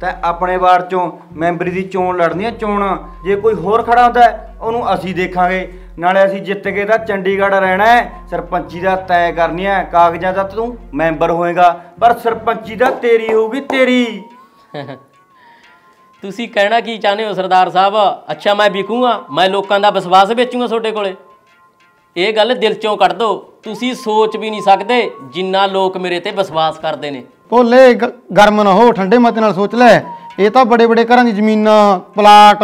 ਤਾਂ ਆਪਣੇ ਵਾਰਡ ਚੋਂ ਮੈਂਬਰੀ ਦੀ ਚੋਣ ਲੜਨੀ ਹੈ ਚੋਣ। ਜੇ ਕੋਈ ਹੋਰ ਖੜਾ ਹੁੰਦਾ, ਉਹਨੂੰ ਅਸੀਂ ਦੇਖਾਂਗੇ। ਨਾਲੇ ਅਸੀਂ ਜਿੱਤ ਕੇ ਤਾਂ ਚੰਡੀਗੜ੍ਹ ਰਹਿਣਾ ਹੈ। ਸਰਪੰਚੀ ਦਾ ਤੈਅ ਕਰਨੀ ਹੈ। ਕਾਗਜ਼ਾਂ ਦਾ ਤੂੰ ਮੈਂਬਰ ਹੋਏਗਾ। ਪਰ ਸਰਪੰਚੀ ਦਾ ਤੇਰੀ ਹੋਊਗੀ ਤੇਰੀ। ਤੁਸੀਂ ਕਹਿਣਾ ਕੀ ਚਾਹੁੰਦੇ ਹੋ ਸਰਦਾਰ ਸਾਹਿਬ? ਅੱਛਾ, ਮੈਂ ਵਿਕੂੰਗਾ। ਮੈਂ ਲੋਕਾਂ ਦਾ ਵਿਸ਼ਵਾਸ ਵੇਚੂੰਗਾ ਤੁਹਾਡੇ ਕੋਲੇ। ਇਹ ਗੱਲ ਦਿਲ ਚੋਂ ਕੱਢ ਦਿਓ ਤੁਸੀਂ ਸੋਚ ਵੀ ਨਹੀਂ ਸਕਦੇ ਜਿੰਨਾ ਲੋਕ ਮੇਰੇ ਤੇ ਵਿਸ਼ਵਾਸ ਕਰਦੇ ਨੇ। ਭੋਲੇ, ਗ- ਗਰਮ ਨਾ ਹੋ, ਠੰਡੇ ਮਤੇ ਨਾਲ ਸੋਚ ਲੈ। ਇਹ ਤਾਂ ਬੜੇ ਬੜੇ ਘਰਾਂ ਦੀ ਜ਼ਮੀਨਾਂ, ਪਲਾਟ,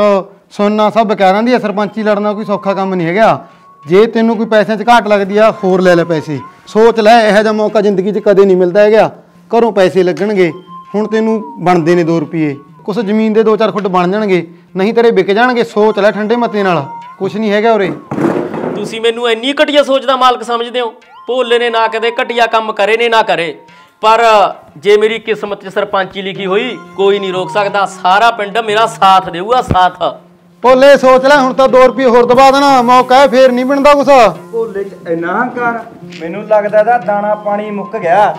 ਸੋਨਾ ਸਭ ਕਹਿ ਰਹਿੰਦੀ ਹੈ ਸਰਪੰਚੀ ਲੜਨਾ ਕੋਈ ਸੌਖਾ ਕੰਮ ਨਹੀਂ ਹੈਗਾ। ਜੇ ਤੈਨੂੰ ਕੋਈ ਪੈਸਿਆਂ 'ਚ ਘਾਟ ਲੱਗਦੀ ਆ, ਹੋਰ ਲੈ ਲੈ ਪੈਸੇ। ਸੋਚ ਲੈ, ਇਹੋ ਜਿਹਾ ਮੌਕਾ ਜ਼ਿੰਦਗੀ 'ਚ ਕਦੇ ਨਹੀਂ ਮਿਲਦਾ ਹੈਗਾ। ਘਰੋਂ ਪੈਸੇ ਲੱਗਣਗੇ। ਹੁਣ ਤੈਨੂੰ ਬਣਦੇ ਨੇ 2 ਰੁਪਏ। ਕੁਛ ਜ਼ਮੀਨ ਦੇ 2-4 ਫੁੱਟ ਬਣ ਜਾਣਗੇ। ਨਹੀਂ ਤੇਰੇ ਵਿਕ ਜਾਣਗੇ। ਸੋਚ ਲੈ ਠੰਡੇ ਮਤੇ ਨਾਲ। ਕੁਛ ਨਹੀਂ ਹੈਗਾ ਉਰੇ। ਤੁਸੀਂ ਮੈਨੂੰ ਇੰਨੀ ਘਟੀਆ ਸੋਚ ਦਾ ਮਾਲਕ ਸਮਝਦੇ ਹੋ? ਭੋਲੇ ਨੇ ਨਾ ਕਦੇ ਘਟੀਆ ਕੰਮ ਕਰੇ, ਨੇ ਨਾ ਕਰੇ। ਪਰ ਜੇ ਮੇਰੀ ਕਿਸਮਤ 'ਚ ਸਰਪੰਚੀ ਲਿਖੀ ਹੋਈ ਕੋਈ ਨਹੀਂ ਰੋਕ ਸਕਦਾ। ਸਾਰਾ ਪਿੰਡ ਮੇਰਾ ਸਾਥ ਦੇਊਗਾ ਸਾਥ। ਭੋਲੇ ਸੋਚ ਲੈ ਹੁਣ ਤਾਂ 2 ਰੁਪਏ ਹੋਰ ਦਬਾ ਦੇਣਾ। ਮੌਕਾ ਹੈ ਫੇਰ ਨਹੀਂ ਬਣਦਾ ਕੁਛ। ਭੋਲੇ 'ਚ ਇੰਨਾ ਹੰਕਾਰ ਮੈਨੂੰ ਲੱਗਦਾ ਇਹਦਾ ਦਾਣਾ ਪਾਣੀ ਮੁੱਕ ਗਿਆ।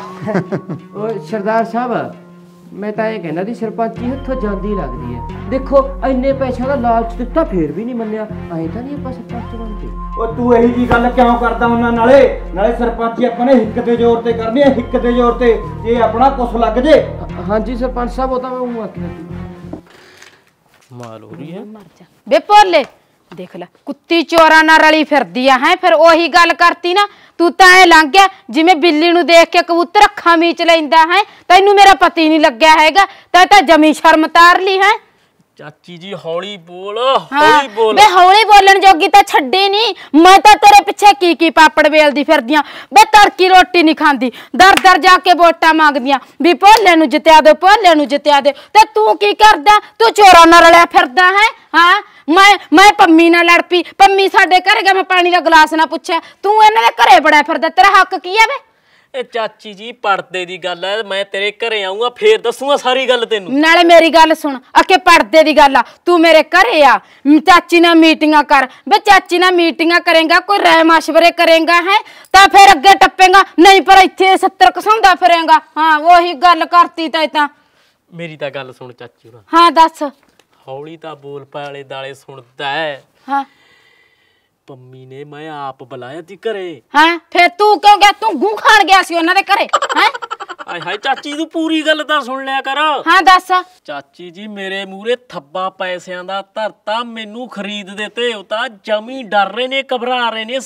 ਓਏ ਸਰਦਾਰ ਸਾਹਿਬ ਮੈਂ ਤਾਂ ਇਹ ਕਹਿੰਦਾ ਦੀ ਸਰਪੰਚੀ ਹੱਥੋਂ ਜਾਂਦੀ ਲੱਗਦੀ ਹੈ। ਦੇਖੋ ਇੰਨੇ ਪੈਸਿਆਂ ਦਾ ਲਾਲਚ ਦਿੱਤਾ ਫੇਰ ਵੀ ਨਹੀਂ ਮੰਨਿਆ। ਐਂ ਤਾਂ ਨਹੀਂ ਆਪਾਂ ਸਰਪੰਚ ਬਣਦੇ। ਉਹ ਤੂੰ ਇਹੀ ਜੀ ਗੱਲ ਕਿਉਂ ਕਰਦਾ ਉਹਨਾਂ ਨਾਲੇ? ਨਾਲੇ ਸਰਪੰਚੀ ਆਪਾਂ ਨੇ ਹਿੱਕ ਦੇ ਜ਼ੋਰ ਤੇ ਕਰਨੀ ਹੈ ਹਿੱਕ ਦੇ ਜ਼ੋਰ ਤੇ। ਜੇ ਆਪਣਾ ਕੁਛ ਲੱਗ ਜੇ। ਹਾਂਜੀ ਸਰਪੰਚ ਸਾਹਿਬ ਉਹ ਤਾਂ ਮੈਂ ਉਹ ਆਖਿਆ ਸੀ। ਮਾਲ ਹੋ ਰਹੀ ਹੈ। ਬੇ ਭੋਲੇ ਦੇਖ ਲੈ ਕੁੱਤੀ ਚੋਰਾਂ ਨਾਲ ਰਲੀ ਫਿਰਦੀ ਆ ਹੈ ਫਿਰ ਉਹੀ ਗੱਲ ਕਰਤੀ ਨਾ ਤੂੰ ਤਾਂ ਐ ਲੰਘ ਗਿਆ ਜਿਵੇਂ ਬਿੱਲੀ ਨੂੰ ਦੇਖ ਕੇ ਕਬੂਤਰ ਅੱਖਾਂ ਮੀਚ ਲੈਂਦਾ ਹੈ। ਤੈਨੂੰ ਮੇਰਾ ਪਤੀ ਨਹੀਂ ਲੱਗਿਆ ਹੈਗਾ ਤੈਂ ਤਾਂ ਜਮੀ ਸ਼ਰਮ ਤਾਰ ਲਈ ਹੈ। ਚਾਚੀ ਜੀ ਹੌਲੀ ਬੋਲ ਹੌਲੀ ਬੋਲ। ਬੇ ਹੌਲੀ ਬੋਲਣ ਜੋਗੀ ਤਾਂ ਛੱਡੀ ਨਹੀਂ ਮੈਂ ਤਾਂ ਤੇਰੇ ਪਿੱਛੇ ਕੀ ਕੀ ਪਾਪੜ ਵੇਲਦੀ ਫਿਰਦੀਆਂ। ਬੇ ਤੜਕੀ ਰੋਟੀ ਨਹੀਂ ਖਾਂਦੀ। ਦਰ ਦਰ ਜਾ ਕੇ ਵੋਟਾਂ ਮੰਗਦੀਆਂ। ਵੀ ਭੋਲੇ ਨੂੰ ਜਿੱਤਿਆ ਦੇ ਭੋਲੇ ਨੂੰ ਜਿੱਤਿਆ ਦੇ। ਤੇ ਤੂੰ ਕੀ ਕਰਦਾ? ਤੂੰ ਚੋਰਾਂ ਨਾਲ ਰਲਿਆ ਫਿਰਦਾ ਹੈ ਹਾਂ? ਮੈਂ ਮੈਂ ਪੰਮੀ ਨਾਲ ਲੜ ਪਈ। ਪੰਮੀ ਸਾਡੇ ਘਰੇ ਗਿਆ ਮੈਂ ਪਾਣੀ ਦਾ ਗਲਾਸ ਨਾ ਪੁੱਛਿਆ ਤੂੰ ਇਹਨਾਂ ਦੇ ਘਰੇ ਬੜਿਆ ਫਿਰਦਾ ਤੇਰਾ ਹੱਕ ਕੀ ਆ ਵੇ? ਇਹ ਚਾਚੀ ਜੀ ਪੜਦੇ ਦੀ ਗੱਲ ਹੈ ਮੈਂ ਤੇਰੇ ਘਰੇ ਆਉਂਗਾ ਫੇਰ ਦੱਸੂਗਾ ਸਾਰੀ ਗੱਲ ਤੈਨੂੰ। ਨਾਲੇ ਮੇਰੀ ਗੱਲ ਸੁਣ ਅਕੇ ਪੜਦੇ ਦੀ ਗੱਲ ਆ ਤੂੰ ਮੇਰੇ ਘਰੇ ਆ ਮ, ਚਾਚੀ ਨਾਲ ਮੀਟਿੰਗਾਂ ਕਰ। ਬੇ ਚਾਚੀ ਨਾਲ ਮੀਟਿੰਗਾਂ ਕਰੇਗਾ ਕੋਈ ਰਾਏ ਮਸ਼ਵਰੇ ਕਰੇਗਾ ਹੈ ਤਾਂ ਫਿਰ ਅੱਗੇ ਟੱਪੇਗਾ ਨਹੀਂ ਪਰ ਇੱਥੇ 70 ਕਸਾਉਂਦਾ ਫਿਰੇਗਾ। ਹਾਂ ਉਹੀ ਗੱਲ ਕਰਤੀ ਤਾਂ ਤਾਂ। ਮੇਰੀ ਤਾਂ ਗੱਲ ਸੁਣ ਚਾਚੀ ਹਾਂ ਦੱਸ। ਹੌਲੀ ਤਾਂ ਬੋਲ ਪਾਲੇ ਦਾਲੇ ਸੁਣਦਾ ਹੈ। ਹਾਂ। ਪੰਮੀ ਨੇ ਮੈਂ ਆਪ ਬੁਲਾਇਆ ਤੀ ਘਰੇ। ਹਾਂ ਫਿਰ ਤੂੰ ਕਿਉਂ ਗਿਆ? ਤੂੰ ਗੂੰ ਖਾਣ ਗਿਆ ਸੀ ਉਹਨਾਂ ਦੇ ਘਰੇ ਹੈ? ਆਏ ਹਾਏ ਚਾਚੀ ਤੂੰ ਪੂਰੀ ਗੱਲ ਤਾਂ ਸੁਣ ਲਿਆ ਕਰ। ਹਾਂ ਦੱਸ। ਚਾਚੀ ਜੀ ਮੇਰੇ ਮੂਰੇ ਥੱਬਾ ਪੈਸਿਆਂ ਦਾ ਧਰਤਾ ਮੈਨੂੰ ਖਰੀਦ ਦਿੱਤੇ ਉਹ ਤਾਂ ਜਮੀ ਡਰ ਰਹੇ ਨੇ ਘਬਰਾ ਰਹੇ ਨੇ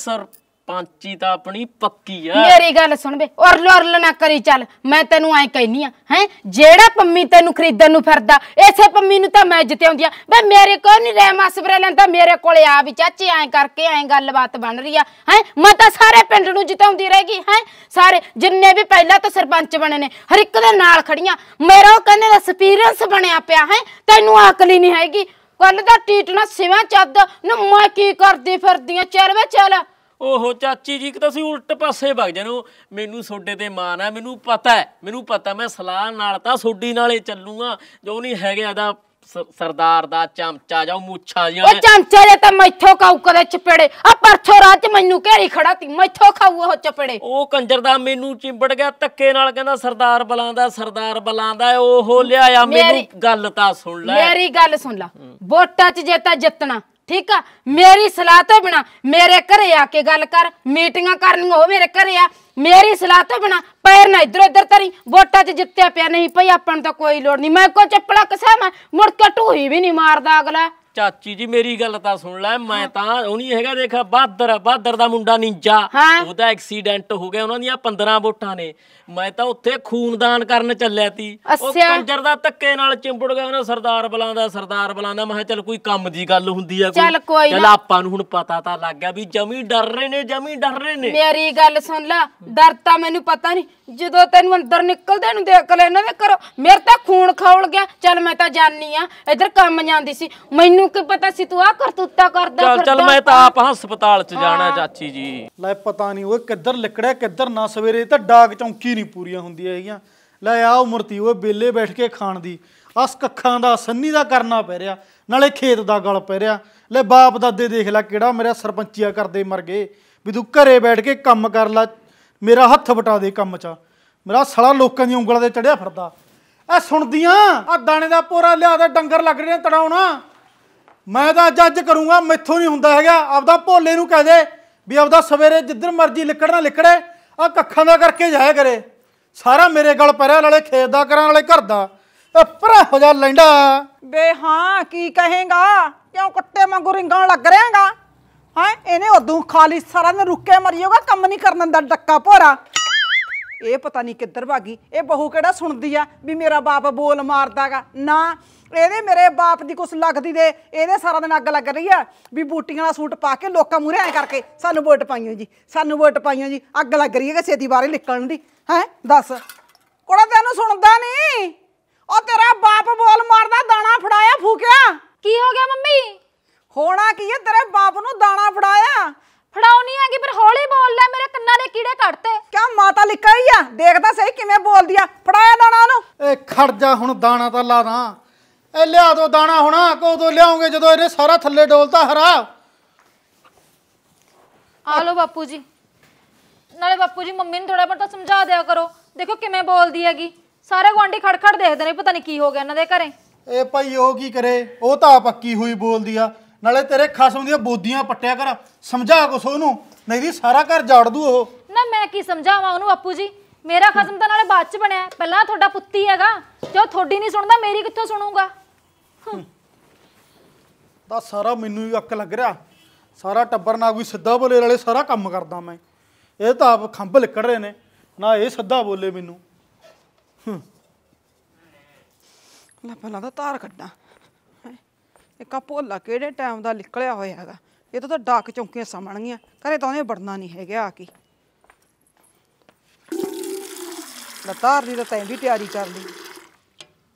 ਸਰਪੰਚੀ ਤਾਂ ਆਪਣੀ ਪੱਕੀ ਆ। ਮੇਰੀ ਗੱਲ ਸੁਣ ਬੇ, ਉਰਲ ਉਰਲ ਨਾ ਕਰੀ ਚੱਲ। ਮੈਂ ਤੈਨੂੰ ਐ ਕਹਿਨੀ ਆ, ਹੈ? ਜਿਹੜਾ ਪੰਮੀ ਤੈਨੂੰ ਖਰੀਦਣ ਨੂੰ ਫਿਰਦਾ, ਇਸੇ ਪੰਮੀ ਨੂੰ ਤਾਂ ਮੈਂ ਜਿੱਤਿਆਉਂਦੀ ਆ। ਬੇ, ਮੇਰੇ ਕੋਲ ਨਹੀਂ ਰਹਿ ਮਸਬਰੇ ਲੈਂਦਾ, ਮੇਰੇ ਕੋਲੇ ਆ ਵੀ ਚਾਚੀ, ਐ ਕਰਕੇ ਐ ਗੱਲਬਾਤ ਬਣ ਰਹੀ ਆ, ਹੈ? ਮੈਂ ਤਾਂ ਸਾਰੇ ਪਿੰਡ ਨੂੰ ਜਿਤਾਉਂਦੀ ਰਹੇਗੀ ਹੈ? ਸਾਰੇ, ਜਿੰਨੇ ਵੀ ਪਹਿਲਾਂ ਤਾਂ ਸਰਪੰਚ ਬਣੇ ਨੇ, ਹਰ ਇੱਕ ਦੇ ਨਾਲ ਖੜੀਆਂ। ਮੇਰਾ ਉਹ ਕਹਿੰਦੇ ਐਕਸਪੀਰੀਅੰਸ ਬਣਿਆ ਪਿਆ, ਹੈ? ਤੈਨੂੰ ਅਕਲ ਹੀ ਨਹੀਂ ਹੈਗੀ। ਕੱਲ ਦਾ ਟੀਟਣਾ ਸਿਵਾਂ ਚੱਦ ਨਾ ਮੈਂ ਕੀ ਕਰਦੀ ਫਿਰਦੀ ਆ? ਚੱਲ ਵੇ ਚੱਲ। ਓਹੋ ਚਾਚੀ ਜੀ ਕਿ ਤੁਸੀਂ ਉਲਟ ਪਾਸੇ ਵਗ ਜਾਨੋ ਮੈਨੂੰ ਸੋਡੇ ਤੇ ਮਾਨ ਆ ਮੈਨੂੰ ਪਤਾ ਹੈ ਮੈਨੂੰ ਪਤਾ ਮੈਂ ਸਲਾਹ ਨਾਲ ਤਾਂ ਸੋਡੀ ਨਾਲੇ ਚੱਲੂਗਾ। ਜੋ ਨਹੀਂ ਹੈਗਾ ਦਾ ਸਰਦਾਰ ਦਾ ਚਮਚਾ ਜਾਂ ਮੁੱਛਾਂ ਜੀਆਂ ਉਹ। ਚਮਚਾ ਜੇ ਤਾਂ ਮੈਥੋਂ ਖਾਊ ਕਦੇ ਚਪੇੜੇ। ਆ ਪਰਥੋ ਰਾਤ ਮੈਨੂੰ ਘੇਰੀ ਖੜਾ ਤੀ ਮੈਥੋਂ ਖਾਊ ਉਹ ਚਪੇੜੇ। ਉਹ ਕੰਜਰ ਦਾ ਮੈਨੂੰ ਚਿੰਬੜ ਗਿਆ ਧੱਕੇ ਨਾਲ ਕਹਿੰਦਾ ਸਰਦਾਰ ਬੁਲਾਉਂਦਾ ਸਰਦਾਰ ਬੁਲਾਉਂਦਾ ਉਹ ਲਿਆਇਆ ਮੈਨੂੰ ਗੱਲ ਤਾਂ ਸੁਣ ਲੈ। ਮੇਰੀ ਗੱਲ ਸੁਣ ਲਾ। ਵੋਟਾਂ 'ਚ ਜੇ ਤਾਂ ਜਿੱਤਣਾ ਠੀਕ ਆ? ਮੇਰੀ ਸਲਾਹ ਤੋਂ ਬਿਨਾ ਮੇਰੇ ਘਰੇ ਆ ਕੇ ਗੱਲ ਕਰ, ਮੀਟਿੰਗਾਂ ਕਰਨੀਆਂ ਉਹ ਮੇਰੇ ਘਰੇ ਆ। ਮੇਰੀ ਸਲਾਹ ਤੋਂ ਬਿਨਾ ਪੈਰ ਨਾ ਇਧਰ ਉਧਰ ਤਰੀ ਵੋਟਾਂ 'ਚ ਜਿੱਤਿਆ ਪਿਆ ਨਹੀਂ ਭਈ ਆਪਾਂ ਨੂੰ ਤਾਂ ਕੋਈ ਲੋੜ ਨਹੀਂ। ਮੈਂ ਕੋ ਚੱਪਲਾ ਕਸਾ ਮੈਂ ਮੁੜ ਕੇ ਢੂਹੀ ਵੀ ਨਹੀਂ ਮਾਰਦਾ ਅਗਲਾ। ਚਾਚੀ ਜੀ ਮੇਰੀ ਗੱਲ ਤਾਂ ਸੁਣ ਲੈ ਮੈਂ ਤਾਂ ਉਹ ਨਹੀਂ ਹੈਗਾ ਦੇਖ ਬਹਾਦਰ ਬਹਾਦਰ ਦਾ ਮੁੰਡਾ ਨਿੰਜਾ। ਉਹਦਾ ਐਕਸੀਡੈਂਟ ਹੋ ਗਿਆ ਉਹਨਾਂ ਦੀਆਂ 15 ਵੋਟਾਂ ਨੇ। ਮੈਂ ਤਾਂ ਉੱਥੇ ਖੂਨਦਾਨ ਕਰਨ ਚੱਲਿਆ ਤੀ। ਉਹ। ਕੰਜਰ ਦਾ ਧੱਕੇ ਨਾਲ ਚਿੰਬੜ ਗਿਆ ਉਹਨਾਂ ਸਰਦਾਰ ਬੁਲਾਉਂਦਾ ਸਰਦਾਰ ਬੁਲਾਉਂਦਾ ਮੈਂ ਕਿਹਾ ਚੱਲ ਕੋਈ ਕੰਮ ਦੀ ਗੱਲ ਹੁੰਦੀ ਆ ਚੱਲ ਕੋਈ ਚੱਲ। ਆਪਾਂ ਨੂੰ ਹੁਣ ਪਤਾ ਤਾਂ ਲੱਗ ਗਿਆ ਵੀ ਜਮੀ ਡਰ ਰਹੇ ਨੇ ਜਮੀ ਡਰ ਰਹੇ ਨੇ। ਮੇਰੀ ਗੱਲ ਸੁਣ ਲੈ ਡਰ ਤਾਂ ਮੈਨੂੰ ਪਤਾ ਨਹੀਂ। ਜਦੋਂ ਤੈਨੂੰ ਅੰਦਰ ਨਿਕਲਦੇ ਨੂੰ ਦੇਖ ਲੈ ਇਹਨਾਂ ਦੇ ਕਰੋ। ਮੇਰੇ ਤਾਂ ਖੂਨ ਖੌਲ ਗਿਆ। ਚੱਲ ਮੈਂ ਤਾਂ ਜਾਣੀ ਆ ਇੱਧਰ ਕੰਮ ਜਾਂਦੀ ਸੀ। ਮੈਨੂੰ ਕੀ ਪਤਾ ਸੀ ਤੂੰ ਆ ਕਰਤੂਤਾ ਕਰਦਾ ਚੱਲ ਚੱਲ। ਮੈਂ ਤਾਂ ਆਪ? ਹਸਪਤਾਲ 'ਚ ਜਾਣਾ ਚਾਚੀ ਜੀ। ਲੈ ਪਤਾ ਨਹੀਂ ਉਹ ਕਿੱਧਰ ਲਿਕੜਿਆ ਕਿੱਧਰ ਨਾ ਸਵੇਰੇ ਤਾਂ ਡਾਕ ਚੌਂਕੀ ਨਹੀਂ ਪੂਰੀਆਂ ਹੁੰਦੀਆਂ ਹੈਗੀਆਂ। ਲੈ ਆ ਉਮਰ ਤੀ ਉਹ ਬੇਲੇ ਬੈਠ ਕੇ ਖਾਣ ਦੀ। ਅਸ ਕੱਖਾਂ ਦਾ ਸੰਨੀ ਦਾ ਕਰਨਾ ਪੈ ਰਿਹਾ ਨਾਲੇ ਖੇਤ ਦਾ ਗਲ ਪੈ ਰਿਹਾ। ਲੈ ਬਾਪ ਦਾਦੇ ਦੇਖ ਲੈ ਕਿਹੜਾ ਮੇਰਾ ਸਰਪੰਚੀਆ ਕਰਦੇ ਮਰ ਗਏ। ਵੀ ਤੂੰ ਘਰੇ ਬੈਠ ਕੇ ਕੰਮ ਕਰ ਲੈ ਮੇਰਾ ਹੱਥ ਵਟਾ ਦੇ ਕੰਮ 'ਚ। ਮੇਰਾ ਸੜਾ ਲੋਕਾਂ ਦੀਆਂ ਉਂਗਲਾਂ ਤੇ ਚੜਿਆ ਫਿਰਦਾ। ਐ ਸੁਣਦੀਆਂ ਆ ਦਾਣੇ ਦਾ ਪੋਰਾ ਲਿਆ ਦੇ ਡੰਗਰ ਲੱਗ ਰਹੇ ਨੇ ਤੜਾਉਣਾ। ਮੈਂ ਤਾਂ ਅੱਜ ਅੱਜ ਕਰੂੰਗਾ, ਮੈਥੋਂ ਨਹੀਂ ਹੁੰਦਾ ਹੈਗਾ। ਆਪਦਾ ਭੋਲੇ ਨੂੰ ਕਹਿ ਦੇ ਵੀ ਆਪਦਾ ਸਵੇਰੇ ਜਿੱਧਰ ਮਰਜ਼ੀ ਲਿਕੜਨਾ ਲਿਕੜੇ ਆ ਕੱਖਾਂ ਦਾ ਕਰਕੇ ਜਾਇਆ ਕਰੇ। ਸਾਰਾ ਮੇਰੇ ਗਲ ਪੈਰਿਆ ਨਾਲੇ, ਖੇਤ ਦਾ ਕਰਾਂ ਨਾਲੇ, ਘਰ ਦਾ। ਇਹ ਹੋ ਜਾ ਲੈਂਡਾ ਬੇ ਹਾਂ, ਕੀ ਕਹੇਗਾ? ਕਿਉਂ ਕੁੱਤੇ ਵਾਂਗੂ ਰਿੰਗਾਂ ਲੱਗ ਰਿਹਾਗਾ? ਹਾਂ, ਇਹਨੇ ਉਦੋਂ ਖਾਲੀ ਸਾਰਾ ਦਿਨ ਰੁੱਕੇ ਮਰੀ ਕੰਮ ਨਹੀਂ ਕਰਨ ਦਾ ਡੱਕਾ ਭੋਰਾ। ਇਹ ਪਤਾ ਨਹੀਂ ਕਿੱਧਰ ਭਾਗੀ ਇਹ ਬਹੂ ਕਿਹੜਾ ਸੁਣਦੀ ਆ ਵੀ ਮੇਰਾ ਬਾਪ ਬੋਲ ਮਾਰਦਾਗਾ? ਨਾ ਇਹਦੇ ਮੇਰੇ ਬਾਪ ਦੀ ਕੁਛ ਲੱਗਦੀ ਦੇ ਇਹਦੇ ਸਾਰਾ ਦਿਨ ਅੱਗ ਲੱਗ ਰਹੀ ਆ ਵੀ ਬੂਟੀਆਂ ਵਾਲਾ ਸੂਟ ਪਾ ਕੇ ਲੋਕਾਂ ਮੂਹਰੇ ਐ ਕਰਕੇ ਸਾਨੂੰ ਵੋਟ ਪਾਈਓ ਜੀ ਸਾਨੂੰ ਵੋਟ ਪਾਈਓ ਜੀ ਅੱਗ ਲੱਗ ਰਹੀ ਹੈ ਕਿ ਛੇਤੀ ਬਾਹਰ ਨਿਕਲਣ ਦੀ ਹੈ ਦੱਸ। ਕੋੜਾ ਤੈਨੂੰ ਸੁਣਦਾ ਨਹੀਂ? ਉਹ ਤੇਰਾ ਬਾਪ ਬੋਲ ਮਾਰਦਾ ਦਾਣਾ ਫੜਾਇਆ ਫੂਕਿਆ। ਕੀ ਹੋ ਗਿਆ ਮੰਮੀ? ਹੋਣਾ ਕੀ ਹੈ ਤੇਰੇ ਬਾਪ ਨੂੰ ਦਾਣਾ ਫੜਾਇਆ? ਫੜਾਉਣੀ ਹੈਗੀ ਪਰ ਹੌਲੀ ਬੋਲ ਲੈ ਮੇਰੇ ਕੰਨਾਂ ਦੇ ਕੀੜੇ ਕੱਢਤੇ। ਕਿਆ ਮਾਤਾ ਲਿਖਾ ਹੀ ਆ ਦੇਖਦਾ ਸਹੀ ਕਿਵੇਂ ਬੋਲਦੀ ਆ ਫੜਾਇਆ ਦਾਣਾ ਉਹਨੂੰ। ਇਹ ਖੜ ਜਾ ਹੁਣ ਦਾਣਾ ਤਾਂ ਲਾ ਦਾਂ। ਇਹ ਲਿਆ ਦੋ ਦਾਣਾ ਹੁਣ ਕਦੋਂ ਲਿਆਉਂਗੇ? ਜਦੋਂ ਇਹਨੇ ਸਾਰਾ ਥੱਲੇ ਡੋਲਤਾ ਹਰਾ। ਆ ਲੋ ਬਾਪੂ ਜੀ। ਨਾਲੇ ਬਾਪੂ ਜੀ ਮੰਮੀ ਨੂੰ ਥੋੜਾ ਬਹੁਤਾ ਸਮਝਾ ਦਿਆ ਕਰੋ। ਦੇਖੋ ਕਿਵੇਂ ਬੋਲਦੀ ਹੈਗੀ। ਸਾਰੇ ਗੁਆਂਢੀ ਖੜਖੜ ਦੇਖਦੇ ਨੇ ਪਤਾ ਨਹੀਂ ਕੀ ਹੋ ਗਿਆ ਇਹਨਾਂ ਦੇ ਘਰੇ। ਇਹ ਭਾਈ ਉਹ ਕੀ ਕਰੇ? ਉਹ ਤਾਂ ਪੱਕੀ ਹੋਈ ਬੋਲਦੀ ਆ। ਨਾਲੇ ਤੇਰੇ ਖਸਮ ਦੀਆਂ ਬੋਦੀਆਂ ਪੱਟਿਆ ਕਰ। ਸਮਝਾ ਕੁਛ ਉਹਨੂੰ। ਨਹੀਂ ਦੀ ਸਾਰਾ ਘਰ ਜਾੜ ਦੂ ਉਹ। ਨਾ ਮੈਂ ਕੀ ਸਮਝਾਵਾਂ ਉਹਨੂੰ ਬਾਪੂ ਜੀ? ਮੇਰਾ ਖਸਮ ਤਾਂ ਨਾਲੇ ਬਾਅਦ ਚ ਬਣਿਆ। ਪਹਿਲਾਂ ਤੁਹਾਡਾ ਪੁੱਤੀ ਹੈਗਾ। ਜੋ ਤੁਹਾਡੀ ਨਹੀਂ ਸੁਣਦਾ ਮੇਰੀ ਕਿੱਥੋਂ ਸੁਣੂਗਾ? ਤਾਂ ਸਾਰਾ ਮੈਨੂੰ ਹੀ ਅੱਕ ਲੱਗ ਰਿਹਾ। ਸਾਰਾ ਟੱਬਰ ਨਾ ਕੋਈ ਸਿੱਧਾ ਬੋਲੇ ਵਾਲੇ ਸਾਰਾ ਕੰਮ ਕਰਦਾ ਮੈਂ। ਇਹ ਤਾਂ ਆਪ ਖੰਭ ਲਿਕੜ ਰਹੇ ਨੇ, ਨਾ ਇਹ ਸਿੱਧਾ ਬੋਲੇ ਮੈਨੂੰ। ਲੈ ਪਹਿਲਾਂ ਤਾਂ ਧਾਰ ਕੱਢਾਂ। ਹੈਂ। ਇੱਕ ਭੋਲਾ ਕਿਹੜੇ ਟਾਈਮ ਦਾ ਨਿਕਲਿਆ ਹੋਇਆ ਹੈਗਾ। ਇਹ ਤਾਂ ਤਾਂ ਡਾਕ ਚੌਂਕੀਆਂ ਸਮਣਗੀਆਂ ਘਰੇ ਤਾਂ ਉਹਨੇ ਵੜਨਾ ਨਹੀਂ ਹੈਗਾ ਆ ਕੀ। ਲੈ ਦੀ ਤਾਂ ਤੈਂ ਵੀ ਤਿਆਰੀ ਕਰ ਲਈ।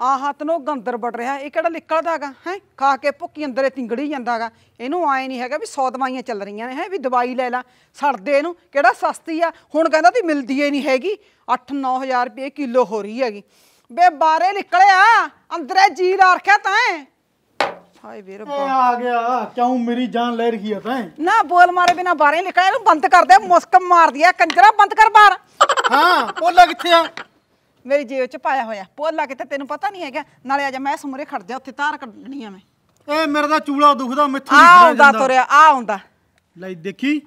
ਆ ਹੱਥ ਨੂੰ ਗੰਦਰ ਵੜ ਰਿਹਾ ਇਹ ਕਿਹੜਾ ਨਿਕਲਦਾ ਹੈਗਾ ਹੈ? ਖਾ ਕੇ ਭੁੱਕੀ ਅੰਦਰੇ ਤਿੰਗੜੀ ਜਾਂਦਾ ਹੈਗਾ। ਇਹਨੂੰ ਆਏ ਨਹੀਂ ਹੈਗਾ ਵੀ 100 ਦਵਾਈਆਂ ਚੱਲ ਰਹੀਆਂ ਨੇ ਹੈ? ਵੀ ਦਵਾਈ ਲੈ ਲੈ ਸੜਦੇ ਇਹਨੂੰ ਕਿਹੜਾ ਸਸਤੀ ਆ? ਹੁਣ ਕਹਿੰਦਾ ਤੀ ਮਿਲਦੀ ਏ ਨਹੀਂ ਹੈਗੀ। 8-9000 ਰੁਪਏ ਕਿਲੋ ਹੋ ਰਹੀ ਹੈਗੀ। ਬੇ ਬਾਰੇ ਨਿਕਲਿਆ ਅੰਦਰੇ ਜੀ ਲਾ ਰੱਖਿਆ ਤੈਂ ਹਾਏ ਵੀਰ ਆ ਗਿਆ ਕਿਉਂ ਮੇਰੀ ਜਾਨ ਲੈ ਰਹੀ ਆ ਤੈਂ ਨਾ ਬੋਲ ਮਾਰੇ ਬਿਨਾ ਬਾਰੇ ਨਿਕਲਿਆ ਇਹਨੂੰ ਬੰਦ ਕਰ ਦੇ ਮੁਸਕ ਮਾਰਦੀ ਆ ਕੰਜਰਾ ਬੰਦ ਕਰ ਬਾਹਰ। ਹਾਂ ਪੋਲਾ ਕਿੱਥੇ ਆ? ਮੇਰੀ ਜੇਬ ਚ ਪਾਇਆ ਹੋਇਆ। ਪੋਲਾ ਕਿਤੇ ਤੈਨੂੰ ਪਤਾ ਨਹੀਂ ਹੈਗਾ? ਨਾਲੇ ਅੱਜ ਮੈਂ ਸਮੂਰੇ ਖੜ ਜਾ ਉੱਥੇ ਤਾਰ ਕੱਢਣੀ ਆ ਮੈਂ। ਇਹ ਮੇਰਾ ਤਾਂ ਚੂਲਾ ਦੁਖਦਾ ਮੈਥੋਂ ਆ ਆਉਂਦਾ ਤੁਰਿਆ ਆ ਆਉਂਦਾ। ਲੈ ਦੇਖੀ।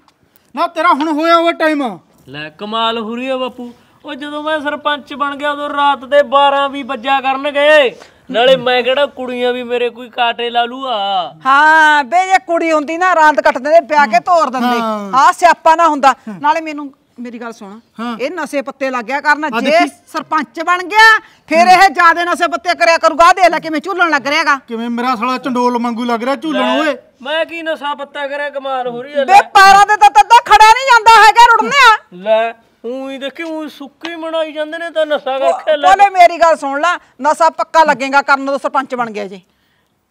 ਨਾ ਤੇਰਾ ਹੁਣ ਹੋਇਆ ਉਹ ਟਾਈਮ ਲੈ ਕਮਾਲ ਹੋ ਰਹੀ ਹੈ ਬਾਪੂ। ਉਹ ਜਦੋਂ ਮੈਂ ਸਰਪੰਚ ਬਣ ਗਿਆ ਉਦੋਂ ਰਾਤ ਦੇ 12 ਵੀ ਵੱਜਾ ਕਰਨਗੇ। ਨਾਲੇ ਮੈਂ ਕਿਹੜਾ ਕੁੜੀਆਂ ਵੀ ਮੇਰੇ ਕੋਈ ਕਾਟੇ ਲਾ ਲੂ ਆ। ਹਾਂ ਬੇ ਜੇ ਕੁੜੀ ਹੁੰਦੀ ਨਾ ਰਾਂਦ ਕੱਟ ਦਿੰਦੇ ਵਿਆਹ ਕੇ ਤੋਰ ਦਿੰਦੇ। ਆ ਸਿਆਪਾ ਨਾ ਹੁੰਦਾ। ਨਾਲੇ ਮੈਨੂੰ ਮੇਰੀ ਗੱਲ ਸੁਣ। ਇਹ ਨਸ਼ੇ ਪੱਤੇ ਲੱਗਿਆ ਕਰਨ। ਜੇ ਸਰਪੰਚ ਬਣ ਗਿਆ ਫਿਰ ਇਹ ਜਿਆਦੇ ਨਸ਼ੇ ਪੱਤੇ ਕਰਿਆ ਕਰੂਗਾ। ਆਹ ਦੇ ਲੈ ਕਿਵੇਂ ਝੂਲਣ ਲੱਗ ਰਿਹਾਗਾ ਕਿਵੇਂ ਮੇਰਾ ਸਾਲਾ ਚੰਡੋਲ ਵਾਂਗੂ ਲੱਗ ਰਿਹਾ ਝੂਲਣ ਓਏ। ਮੈਂ ਕੀ ਨਸ਼ਾ ਪੱਤਾ ਕਰਿਆ ਕਮਾਲ ਹੋ ਰਹੀ ਹੈ ਬੇ ਪੈਰਾਂ ਦੇ ਤਾਂ ਤੱਦਾ ਖੜਾ ਨਹੀਂ ਜਾਂਦਾ ਹੈਗਾ ਰੁੜਨੇ ਆ ਲੈ ਉਹੀ ਦੇਖੀ ਉਹੀ ਸੁੱਕੀ ਮਨਾਈ ਜਾਂਦੇ ਨੇ ਤਾਂ ਨਸ਼ਾ ਕਰਕੇ ਲੈ। ਬੋਲੇ ਮੇਰੀ ਗੱਲ ਸੁਣ ਲੈ ਨਸ਼ਾ ਪੱਕਾ ਲੱਗੇਗਾ ਕਰਨ ਤੋਂ ਸਰਪੰਚ ਬਣ ਗਿਆ ਜੀ।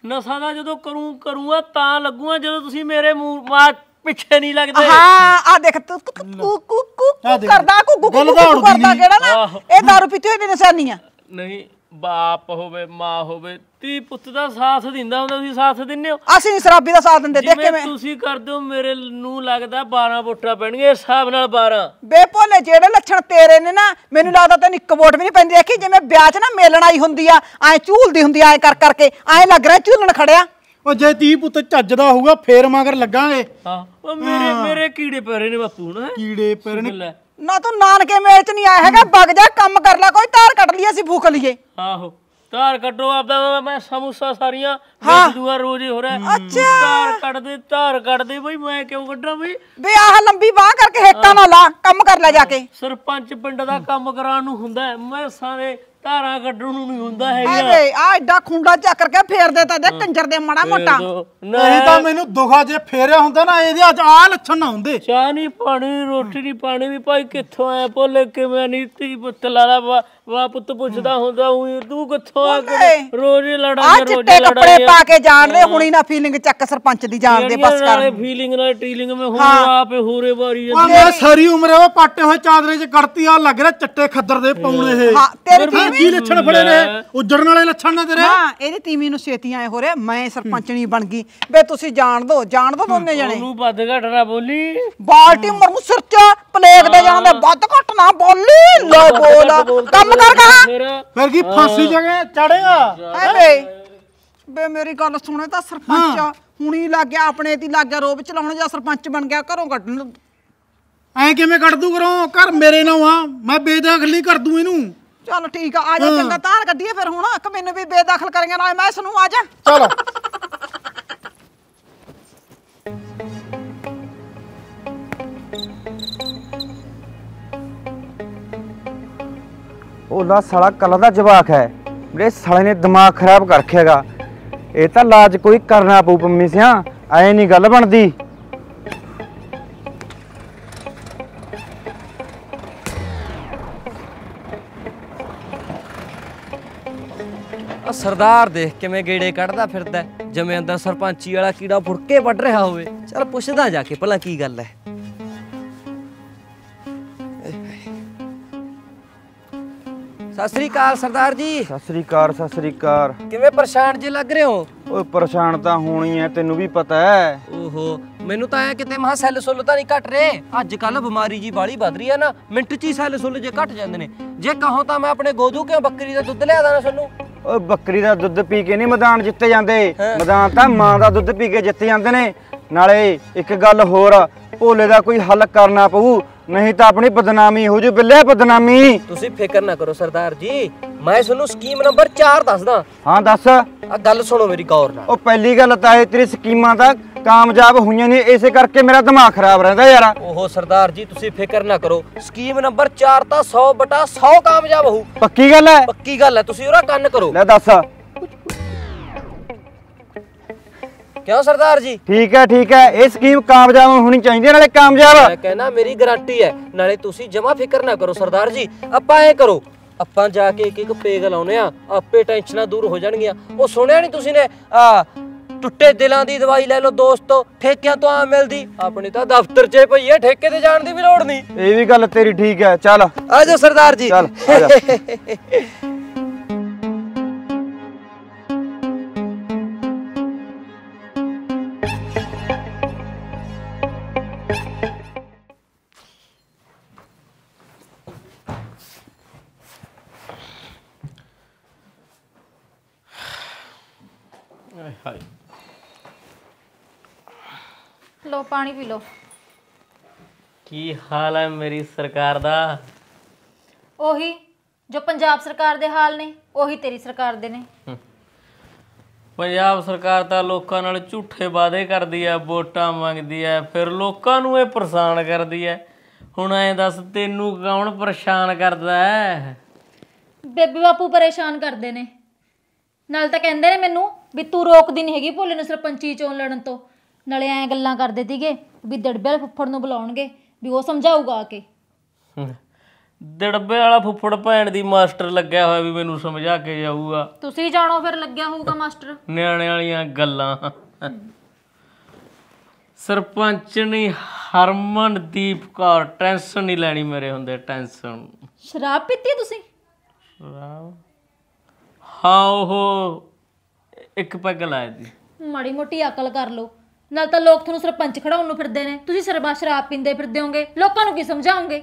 ਨਸ਼ਾ ਦਾ ਜਦੋਂ ਕਰੂੰ ਕਰੂੰਗਾ ਤਾਂ ਲੱਗੂਗਾ ਜਦੋਂ ਤੁਸੀਂ ਮੇਰੇ ਮੂੰਹ ਮਾ ਪਿੱਛੇ ਨਹੀਂ ਲੱਗਦੇ। ਹਾਂ ਆ ਦੇਖ ਤੂੰ ਕੂ ਕੂ ਕੂ। ਕਰਦਾ ਕੂ ਕੂ ਕਰਦਾ। ਕਿਹੜਾ ਨਾ? ਇਹ ਦਾਰੂ ਪੀਤੀ ਹੋਈ ਦੀ ਨਿਸ਼ਾਨੀ ਆ। ਨਹੀਂ ਬਾਪ ਹੋਵੇ ਮਾਂ ਹੋਵੇ ਤੀ ਪੁੱਤ ਦਾ ਸਾਥ ਦਿੰਦਾ ਹੁੰਦਾ ਤੁਸੀਂ ਸਾਥ ਦਿੰਦੇ ਹੋ। ਅਸੀਂ ਨੀ ਸ਼ਰਾਬੀ ਦਾ ਸਾਥ ਦਿੰਦੇ ਦੇਖ ਕਿਵੇਂ। ਤੁਸੀਂ ਕਰਦੇ ਹੋ ਮੇਰੇ ਨੂੰ ਲੱਗਦਾ 12 ਵੋਟਾਂ ਪੈਣਗੇ ਇਸ ਹਿਸਾਬ ਨਾਲ 12 ਬੇ ਭੋਲੇ ਜਿਹੜੇ ਲੱਛਣ ਤੇਰੇ ਨੇ ਨਾ ਮੈਨੂੰ ਲੱਗਦਾ ਤੈਨੂੰ ਇੱਕ ਵੋਟ ਵੀ ਨਹੀਂ ਪੈਂਦੀ ਦੇਖੀ ਜਿਵੇਂ ਵਿਆਹ 'ਚ ਨਾ ਮੇਲਣ ਆਈ ਹੁੰਦੀ ਆ ਐ ਝੂਲਦੀ ਹੁੰਦੀ ਆ ਐ ਕਰ ਕਰਕੇ ਐ ਲੱਗ ਰਿਹਾ ਝੂਲਣ ਖੜਿਆ। ਉਹ ਜੇ ਤੀ ਪੁੱਤ ਚੱਜ ਦਾ ਹੋਊਗਾ ਫੇਰ ਮਗਰ ਲੱਗਾਂਗੇ। ਹਾਂ ਉਹ ਮੇਰੇ ਮੇਰੇ ਕੀੜੇ ਪੈ ਰਹੇ ਨੇ ਬਾਪੂ ਨਾ ਕੀੜੇ ਪੈਰ ਨੇ। ਨਾ ਤੂੰ ਨਾਨਕੇ ਮੇਲ 'ਚ ਨਹੀਂ ਆਇਆ ਹੈਗਾ ਵਗ ਜਾ ਕੰਮ ਕਰ ਲੈ ਕੋਈ ਤਾਰ ਕੱਢ ਲਈ ਅਸੀਂ ਫੂਕ ਲਈਏ। ਆਹੋ ਧਾਰ ਕੱਢੋ ਆਪਦਾ ਮੈਂ ਸਮੋਸਾ ਸਾਰੀਆਂ ਵੇਚ ਦੂਆ ਰੋਜ਼ ਹੀ ਹੋ ਰਿਹਾ। ਧਾਰ ਕੱਢ ਦੇ ਧਾਰ ਕੱਢ ਦੇ ਬਈ ਮੈਂ ਕਿਉਂ ਕੱਢਾਂ ਬਈ? ਬੇ ਆਹ ਲੰਬੀ ਬਾਹ ਕਰਕੇ ਹੇਟਾਂ ਨਾ ਲਾ ਕੰਮ ਕਰ ਲੈ ਜਾ ਕੇ। ਸਰਪੰਚ ਪਿੰਡ ਦਾ ਕੰਮ ਕਰਾਉਣ ਨੂੰ ਹੁੰਦਾ ਮੈਂ ਸਾਰੇ ਧਾਰਾਂ ਕੱਢਣ ਨੂੰ ਨਹੀਂ ਹੁੰਦਾ ਹੈਗਾ। ਐਵੇਂ ਆ ਐਡਾ ਖੁੰਡਾ ਚੱਕਰ ਕੇ ਫੇਰ ਦੇਤਾ ਦੇ ਕੰਜਰ ਦੇ ਮਾੜਾ ਮੋਟਾ। ਦੋ- ਨਹੀਂ ਤਾਂ ਮੈਨੂੰ ਦੁਖਾ ਜੇ ਫੇਰਿਆ ਹੁੰਦਾ ਨਾ ਇਹਦੇ ਅੱਜ ਆ ਲੱਛਣ ਨਾ ਹੁੰਦੇ। ਚਾਹ ਨਹੀਂ ਪਾਣੀ ਰੋਟੀ ਨਹੀਂ ਪਾਣੀ ਵੀ ਭਾਈ ਕਿੱਥੋਂ ਆਇਆ ਭੋਲੇ ਕਿਵੇਂ ਨਹੀਂ ਤੀ ਪੁੱਤ ਲਾਲਾ ਵਾ ਪੁੱਤ ਪੁੱਛਦਾ ਹੁੰਦਾ ਉਹੀ ਤੂੰ ਕਿੱਥੋਂ ਆ ਕੇ। ਰੋਜ਼ ਹੀ ਆ ਲੜਾਂਗੇ ਰੋਜ਼ ਚਿੱਟੇ ਹੀ ਕੱਪੜੇ ਪਾ ਕੇ ਜਾਣ ਦੇ ਹੁਣੀ ਨਾ ਫੀਲਿੰਗ ਚੱਕ ਸਰਪੰਚ ਦੀ ਜਾਣ ਦੇ ਬਸ ਕਰ ਫੀਲਿੰਗ ਨਾਲ ਟੀਲਿੰਗ ਮੈਂ ਹੁਣ ਆਪੇ ਹੋਰੇ ਵਾਰੀ ਉਹ ਮੈਂ ਸਾਰੀ ਉਮਰ ਉਹ ਪਾਟੇ ਹੋਏ ਚਾਦਰੇ 'ਚ ਗੜਤੀ ਆ ਲੱਗ ਰਿਹਾ ਚੱਟੇ ਖੱਦਰ ਦੇ ਪਾਉਣ ਇਹ। ਹਾਂ ਤੇਰੀ ਹਾਂ, ਕੀ ਲੱਛਣ ਫੜੇ ਨੇ ਉੱਜੜਨ ਵਾਲੇ ਲੱਛਣ ਨੇ ਤੇਰੇ? ਹਾਂ ਇਹਦੀ ਤੀਵੀਂ ਨੂੰ ਛੇਤੀ ਆਏ ਹੋ ਰਿਹਾ ਮੈਂ ਸਰਪੰਚਣੀ ਬਣ ਗਈ। ਬੇ ਤੁਸੀਂ ਜਾਣ ਦੋ ਜਾਣ ਦੋ ਦੋਨੇ ਜਣੇ। ਉਹਨੂੰ ਵੱਧ ਘੱਟ ਨਾ ਬੋਲੀ। ਬਾਲਟੀ ਮਰੂ ਸਿਰ ਚ ਪਲੇਗ ਦੇ ਜਾਂਦੇ ਵੱਧ ਘੱਟ ਨਾ ਬੋਲੀ। ਲੈ ਬੋਲ ਕੰਮ ਕਰ ਕਹਾ। ਮੇਰਾ ਫਿਰ ਕੀ ਫਾਂਸੀ ਜਗੇ ਚੜੇਗਾ ਐ ਬੇ ਬੇ ਮੇਰੀ ਗੱਲ ਸੁਣੇ ਤਾਂ ਸਰਪੰਚ ਹੁਣੀ ਲੱਗ ਗਿਆ ਆਪਣੇ ਤੇ ਲੱਗ ਗਿਆ ਰੋਬ ਚਲਾਉਣ ਜਾਂ ਸਰਪੰਚ ਬਣ ਗਿਆ ਘਰੋਂ ਕੱਢਣ। ਐ ਕਿਵੇਂ ਕੱਢ ਦੂ ਕਰੋ ਘਰ ਮੇਰੇ ਨਾਲ ਆ। ਮੈਂ ਬੇਦਖਲੀ ਕਰ ਦੂੰ ਇਹਨੂੰ। ਚਲ ਠੀਕ ਆ ਆ ਜਾ ਚੰਗਾ ਤਾਰ ਕੱਢੀਏ ਫਿਰ ਹੁਣ। ਕਿ ਮੈਨੂੰ ਵੀ ਬੇਦਖਲ ਕਰਾਂਗੇ ਨਾ ਮੈਂ ਇਸ ਨੂੰ ਆ ਜਾ। ਚਲੋ। ਉਹਦਾ ਸਾਲਾ ਕੱਲ ਦਾ ਜਵਾਕ ਹੈ। ਮੇਰੇ ਸਾਲੇ ਨੇ ਦਿਮਾਗ ਖਰਾਬ ਕਰ ਰੱਖਿਆਗਾ ਇਹ ਤਾਂ ਲਾਜ ਕੋਈ ਕਰਨਾ ਪਊ ਪੰਮੀ ਸਿਆ, ਐ ਨਹੀਂ ਗੱਲ ਬਣਦੀ। ਆ ਸਰਦਾਰ ਦੇਖ ਕਿਵੇਂ ਗੇੜੇ ਕੱਢਦਾ ਫਿਰਦਾ ਜਿਵੇਂ ਅੰਦਰ ਸਰਪੰਚੀ ਵਾਲਾ ਕੀੜਾ ਫੁਰਕੇ ਵੱਢ ਰਿਹਾ ਹੋਵੇ। ਚਲ ਪੁੱਛਦਾ ਜਾ ਕੇ, ਭਲਾ ਕੀ ਗੱਲ ਹੈ। ਸਤਿ ਸ੍ਰੀ ਅਕਾਲ ਸਰਦਾਰ ਜੀ। ਸਤਿ ਸ੍ਰੀ ਅਕਾਲ ਸਤਿ ਸ੍ਰੀ ਅਕਾਲ। ਕਿਵੇਂ ਪਰੇਸ਼ਾਨ ਜੇ ਲੱਗ ਰਹੇ ਹੋ? ਓਏ ਪਰੇਸ਼ਾਨ ਤਾਂ ਹੋਣੀ ਐ ਤੈਨੂੰ ਵੀ ਪਤਾ ਹੈ ਓਹੋ ਮੈਨੂੰ ਤਾਂ ਐ ਕਿਤੇ ਮਹਾ ਸੈੱਲ ਸੁੱਲ ਤਾਂ ਨਹੀਂ ਘਟ ਰਹੇ। ਅੱਜ ਕੱਲ ਬਿਮਾਰੀ ਜੀ ਬਾਲੀ ਵੱਧ ਰਹੀ ਹੈ ਨਾ ਮਿੰਟ ਚ ਹੀ ਸੈੱਲ ਸੁੱਲ ਜੇ ਘਟ ਜਾਂਦੇ ਨੇ। ਜੇ ਕਹੋ ਤਾਂ ਮੈਂ ਆਪਣੇ ਗੋਦੂ ਕਿਉਂ ਬੱਕਰੀ ਦਾ ਦੁੱਧ ਲਿਆ ਦਾਂ ਤੁਹਾਨੂੰ ਓਏ ਬੱਕਰੀ ਦਾ ਦੁੱਧ ਪੀ ਕੇ ਨਹੀਂ ਮੈਦਾਨ ਜਿੱਤੇ ਜਾਂਦੇ। ਮੈਦਾਨ ਤਾਂ ਮਾਂ ਦਾ ਦੁੱਧ ਪੀ ਕੇ ਜਿੱਤੇ ਜਾਂਦੇ ਨੇ। ਨਾਲੇ ਇੱਕ ਗੱਲ ਹੋਰ ਭੋਲੇ ਦਾ ਕੋਈ ਹੱਲ ਕਰਨਾ ਪਊ। ਨਹੀਂ ਤਾਂ ਆਪਣੀ ਬਦਨਾਮੀ ਹੋ ਜੂ ਬਿੱਲੇ ਬਦਨਾਮੀ। ਤੁਸੀਂ ਫਿਕਰ ਨਾ ਕਰੋ ਸਰਦਾਰ ਜੀ ਮੈਂ ਤੁਹਾਨੂੰ ਸਕੀਮ ਨੰਬਰ 4 ਦੱਸਦਾ। ਹਾਂ ਦੱਸ। ਆ ਗੱਲ ਸੁਣੋ ਮੇਰੀ ਗੌਰ ਨਾਲ। ਉਹ ਪਹਿਲੀ ਗੱਲ ਤਾਂ ਇਹ ਤੇਰੀ ਸਕੀਮਾਂ ਤਾਂ ਕਾਮਯਾਬ ਹੋਈਆਂ ਨਹੀਂ ਇਸੇ ਕਰਕੇ ਮੇਰਾ ਦਿਮਾਗ ਖਰਾਬ ਰਹਿੰਦਾ ਯਾਰ। ਓਹੋ ਸਰਦਾਰ ਜੀ ਤੁਸੀਂ ਫਿਕਰ ਨਾ ਕਰੋ। ਸਕੀਮ ਨੰਬਰ 4 ਤਾਂ 100 ਬਟਾ 100 ਕਾਮਯਾਬ ਹੋਊ। ਪੱਕੀ ਗੱਲ ਹੈ? ਪੱਕੀ ਗੱਲ ਹੈ ਤੁਸੀਂ ਉਹਦਾ ਕੰਨ ਕਰੋ। ਲੈ ਦੱਸ। ਕਿਉਂ ਸਰਦਾਰ ਜੀ? ਠੀਕ ਹੈ ਠੀਕ ਹੈ। ਇਹ ਸਕੀਮ ਕਾਮਯਾਬ ਹੋਣੀ ਚਾਹੀਦੀ ਹੈ ਨਾਲੇ ਕਾਮਯਾਬ। ਮੈਂ ਕਹਿੰਦਾ ਮੇਰੀ ਗਾਰੰਟੀ ਹੈ ਨਾਲੇ ਤੁਸੀਂ ਜਮਾ ਫਿਕਰ ਨਾ ਕਰੋ ਸਰਦਾਰ ਜੀ। ਆਪਾਂ ਐ ਕਰੋ ਆਪਾਂ ਜਾ ਕੇ ਇੱਕ ਇੱਕ ਪੇਗ ਲਾਉਨੇ ਆ ਆਪੇ ਟੈਨਸ਼ਨਾਂ ਦੂਰ ਹੋ ਜਾਣਗੀਆਂ। ਉਹ ਸੁਣਿਆ ਨਹੀਂ ਤੁਸੀਂ ਨੇ? ਆ ਟੁੱਟੇ ਦਿਲਾਂ ਦੀ ਦਵਾਈ ਲੈ ਲਓ ਦੋਸਤੋ ਠੇਕਿਆਂ ਤੋਂ ਆ ਮਿਲਦੀ। ਆਪਣੀ ਤਾਂ ਦਫ਼ਤਰ 'ਚ ਪਈ ਹੈ ਠੇਕੇ ਤੇ ਜਾਣ ਦੀ ਵੀ ਲੋੜ ਨਹੀਂ। ਇਹ ਵੀ ਗੱਲ ਤੇਰੀ ਠੀਕ ਹੈ ਚੱਲ। ਆ ਜਾਓ ਸਰਦਾਰ ਜੀ। ਚੱਲ ਆ ਜਾ। ਲੋ ਪਾਣੀ ਪੀ ਲੋ ਕੀ ਹਾਲ ਹੈ ਮੇਰੀ ਸਰਕਾਰ ਦਾ? ਉਹੀ ਜੋ ਪੰਜਾਬ ਸਰਕਾਰ ਦੇ ਹਾਲ ਨੇ ਉਹੀ ਤੇਰੀ ਸਰਕਾਰ ਦੇ ਨੇ। ਪੰਜਾਬ ਸਰਕਾਰ ਤਾਂ ਲੋਕਾਂ ਨਾਲ ਝੂਠੇ ਵਾਅਦੇ ਕਰਦੀ ਹੈ ਵੋਟਾਂ ਮੰਗਦੀ ਹੈ ਫਿਰ ਲੋਕਾਂ ਨੂੰ ਇਹ ਪਰੇਸ਼ਾਨ ਕਰਦੀ ਹੈ। ਹੁਣ ਐਂ ਦੱਸ ਤੈਨੂੰ ਕੌਣ ਪਰੇਸ਼ਾਨ ਕਰਦਾ ਹੈ? ਬੇਬੀ ਬਾਪੂ ਪਰੇਸ਼ਾਨ ਕਰਦੇ ਨੇ। ਨਾਲ ਤਾਂ ਕਹਿੰਦੇ ਨੇ ਮੈਨੂੰ ਵੀ ਤੂੰ ਰੋਕਦੀ ਨਹੀਂ ਹੈਗੀ ਭੋਲੇ ਨੂੰ ਸਰਪੰਚੀ ਚੋਣ ਲੜਨ ਤੋਂ। ਨਾਲੇ ਐਂ ਗੱਲਾਂ ਕਰਦੇ ਸੀਗੇ ਵੀ ਦੜਬੇ ਵਾਲੇ ਫੁੱਫੜ ਨੂੰ ਬੁਲਾਉਣਗੇ ਵੀ ਉਹ ਸਮਝਾਊਗਾ ਆ ਕੇ। ਦੜਬੇ ਵਾਲਾ ਫੁੱਫੜ ਭੈਣ ਦੀ ਮਾਸਟਰ ਲੱਗਿਆ ਹੋਇਆ ਵੀ ਮੈਨੂੰ ਸਮਝਾ ਕੇ ਜਾਊਗਾ। ਤੁਸੀਂ ਜਾਣੋ ਫਿਰ ਲੱਗਿਆ ਹੋਊਗਾ ਮਾਸਟਰ। ਨਿਆਣੇ ਵਾਲੀਆਂ ਗੱਲਾਂ। ਸਰਪੰਚ ਨਹੀਂ ਹਰਮਨਦੀਪ ਕੌਰ ਟੈਨਸ਼ਨ ਨਹੀਂ ਲੈਣੀ ਮੇਰੇ ਹੁੰਦੇ ਟੈਨਸ਼ਨ। ਸ਼ਰਾਬ ਪੀਤੀ ਤੁਸੀਂ? ਸ਼ਰਾਬ? ਹਾਂ ਉਹ ਇੱਕ ਪੈਗ ਲਾਇਆ ਸੀ। ਮਾੜੀ ਮੋਟੀ ਅਕਲ ਕਰ ਲਓ। ਨਾਲ ਤਾਂ ਲੋਕ ਤੁਹਾਨੂੰ ਸਰਪੰਚ ਖੜਾਉਣ ਨੂੰ ਫਿਰਦੇ ਨੇ। ਤੁਸੀਂ ਸਰਬਾ ਸ਼ਰਾਬ ਪੀਂਦੇ ਫਿਰਦੇ ਹੋਗੇ। ਲੋਕਾਂ ਨੂੰ ਕੀ ਸਮਝਾਓਗੇ?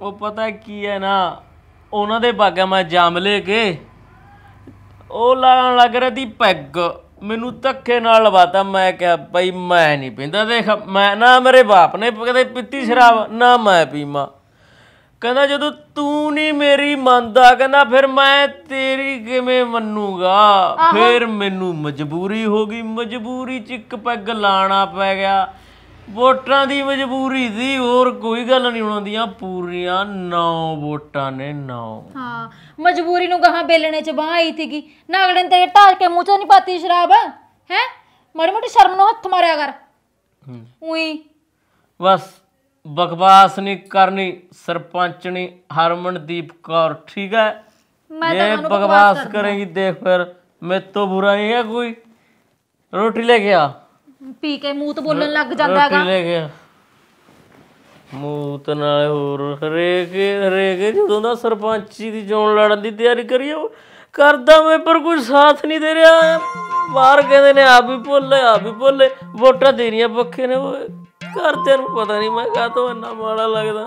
ਉਹ ਪਤਾ ਕੀ ਹੈ ਨਾ, ਉਹਨਾਂ ਦੇ ਬਾਗਾ ਮੈਂ ਜਾਮ ਲੈ ਕੇ, ਉਹ ਲਾਣ ਲੱਗ ਰਿਹਾ ਦੀ ਪੈਗ। ਮੈਨੂੰ ਧੱਕੇ ਨਾਲ ਲਵਾਤਾ, ਮੈਂ ਕਿਹਾ ਬਈ ਮੈਂ ਨਹੀਂ ਪੀਂਦਾ, ਦੇਖ, ਮੈਂ ਨਾ ਮੇਰੇ ਬਾਪ ਨੇ ਕਦੇ ਪੀਤੀ ਸ਼ਰਾਬ, ਨਾ ਮੈਂ ਪੀਵਾਂ। ਕਹਿੰਦਾ ਜਦੋਂ ਤੂੰ ਨਹੀਂ ਮੇਰੀ ਮੰਨਦਾ ਕਹਿੰਦਾ ਫਿਰ ਮੈਂ ਤੇਰੀ ਕਿਵੇਂ ਮੰਨੂਗਾ? ਫਿਰ ਮੈਨੂੰ ਮਜਬੂਰੀ ਹੋ ਗਈ ਮਜਬੂਰੀ ਚ ਇੱਕ ਪੈਗ ਲਾਣਾ ਪੈ ਗਿਆ। ਵੋਟਾਂ ਦੀ ਮਜਬੂਰੀ ਸੀ ਹੋਰ ਕੋਈ ਗੱਲ ਨਹੀਂ ਹੁੰਦੀਆਂ ਪੂਰੀਆਂ 9 ਵੋਟਾਂ ਨੇ 9 ਹਾਂ ਮਜਬੂਰੀ ਨੂੰ ਗਾਹਾਂ ਬੇਲਣੇ ਚ ਬਾਹ ਆਈ ਸੀਗੀ। ਨਾ ਅਗਲੇ ਨੇ ਤੇਰੇ ਢਾਲ ਕੇ ਮੂੰਹ ਚੋਂ ਨਹੀਂ ਪਾਤੀ ਸ਼ਰਾਬ? ਹੈ? ਮਾੜੀ ਮੋਟੀ ਸ਼ਰਮ ਨੂੰ ਹੱਥ ਮਾਰਿਆ ਕਰ। ਉਹੀ। ਬਸ। ਬਕਵਾਸ ਨਹੀਂ ਕਰਨੀ ਸਰਪੰਚ ਨਹੀਂ ਹਰਮਨਦੀਪ ਕੌਰ ਠੀਕ ਹੈ? ਮੈਂ ਤਾਂ ਇਹ ਬਕਵਾਸ ਕਰੇਗੀ ਦੇਖ ਫਿਰ ਮੇਰੇ ਤੋਂ ਬੁਰਾ ਨਹੀਂ ਹੈ ਕੋਈ। ਰੋਟੀ ਲੈ ਕੇ ਆ। ਪੀ ਕੇ ਮੂੰਹ ਤੋਂ ਬੋਲਣ ਲੱਗ ਜਾਂਦਾ ਰੋਟੀ ਹੈਗਾ ਲੈ ਕੇ ਆ। ਮੂੰਹ ਤੇ ਨਾਲ ਹੋਰ ਹਰੇਕ ਹਰੇਕ ਜਦੋਂ ਦਾ ਸਰਪੰਚੀ ਦੀ ਚੋਣ ਲੜਨ ਦੀ ਤਿਆਰੀ ਕਰੀ ਉਹ ਕਰਦਾ ਮੈਂ ਪਰ ਕੋਈ ਸਾਥ ਨਹੀਂ ਦੇ ਰਿਹਾ। ਬਾਹਰ ਕਹਿੰਦੇ ਨੇ ਆਪ ਵੀ ਭੁੱਲੇ ਆਪ ਵੀ ਭੁੱਲੇ ਵੋਟਾਂ ਦੇਣੀਆਂ ਪੱਖੇ ਨੇ ਉਹ ਘਰਦਿਆਂ ਨੂੰ ਪਤਾ ਨਹੀਂ ਮੈਂ ਕਾਹਤੋਂ ਇੰਨਾ ਮਾੜਾ ਲੱਗਦਾ।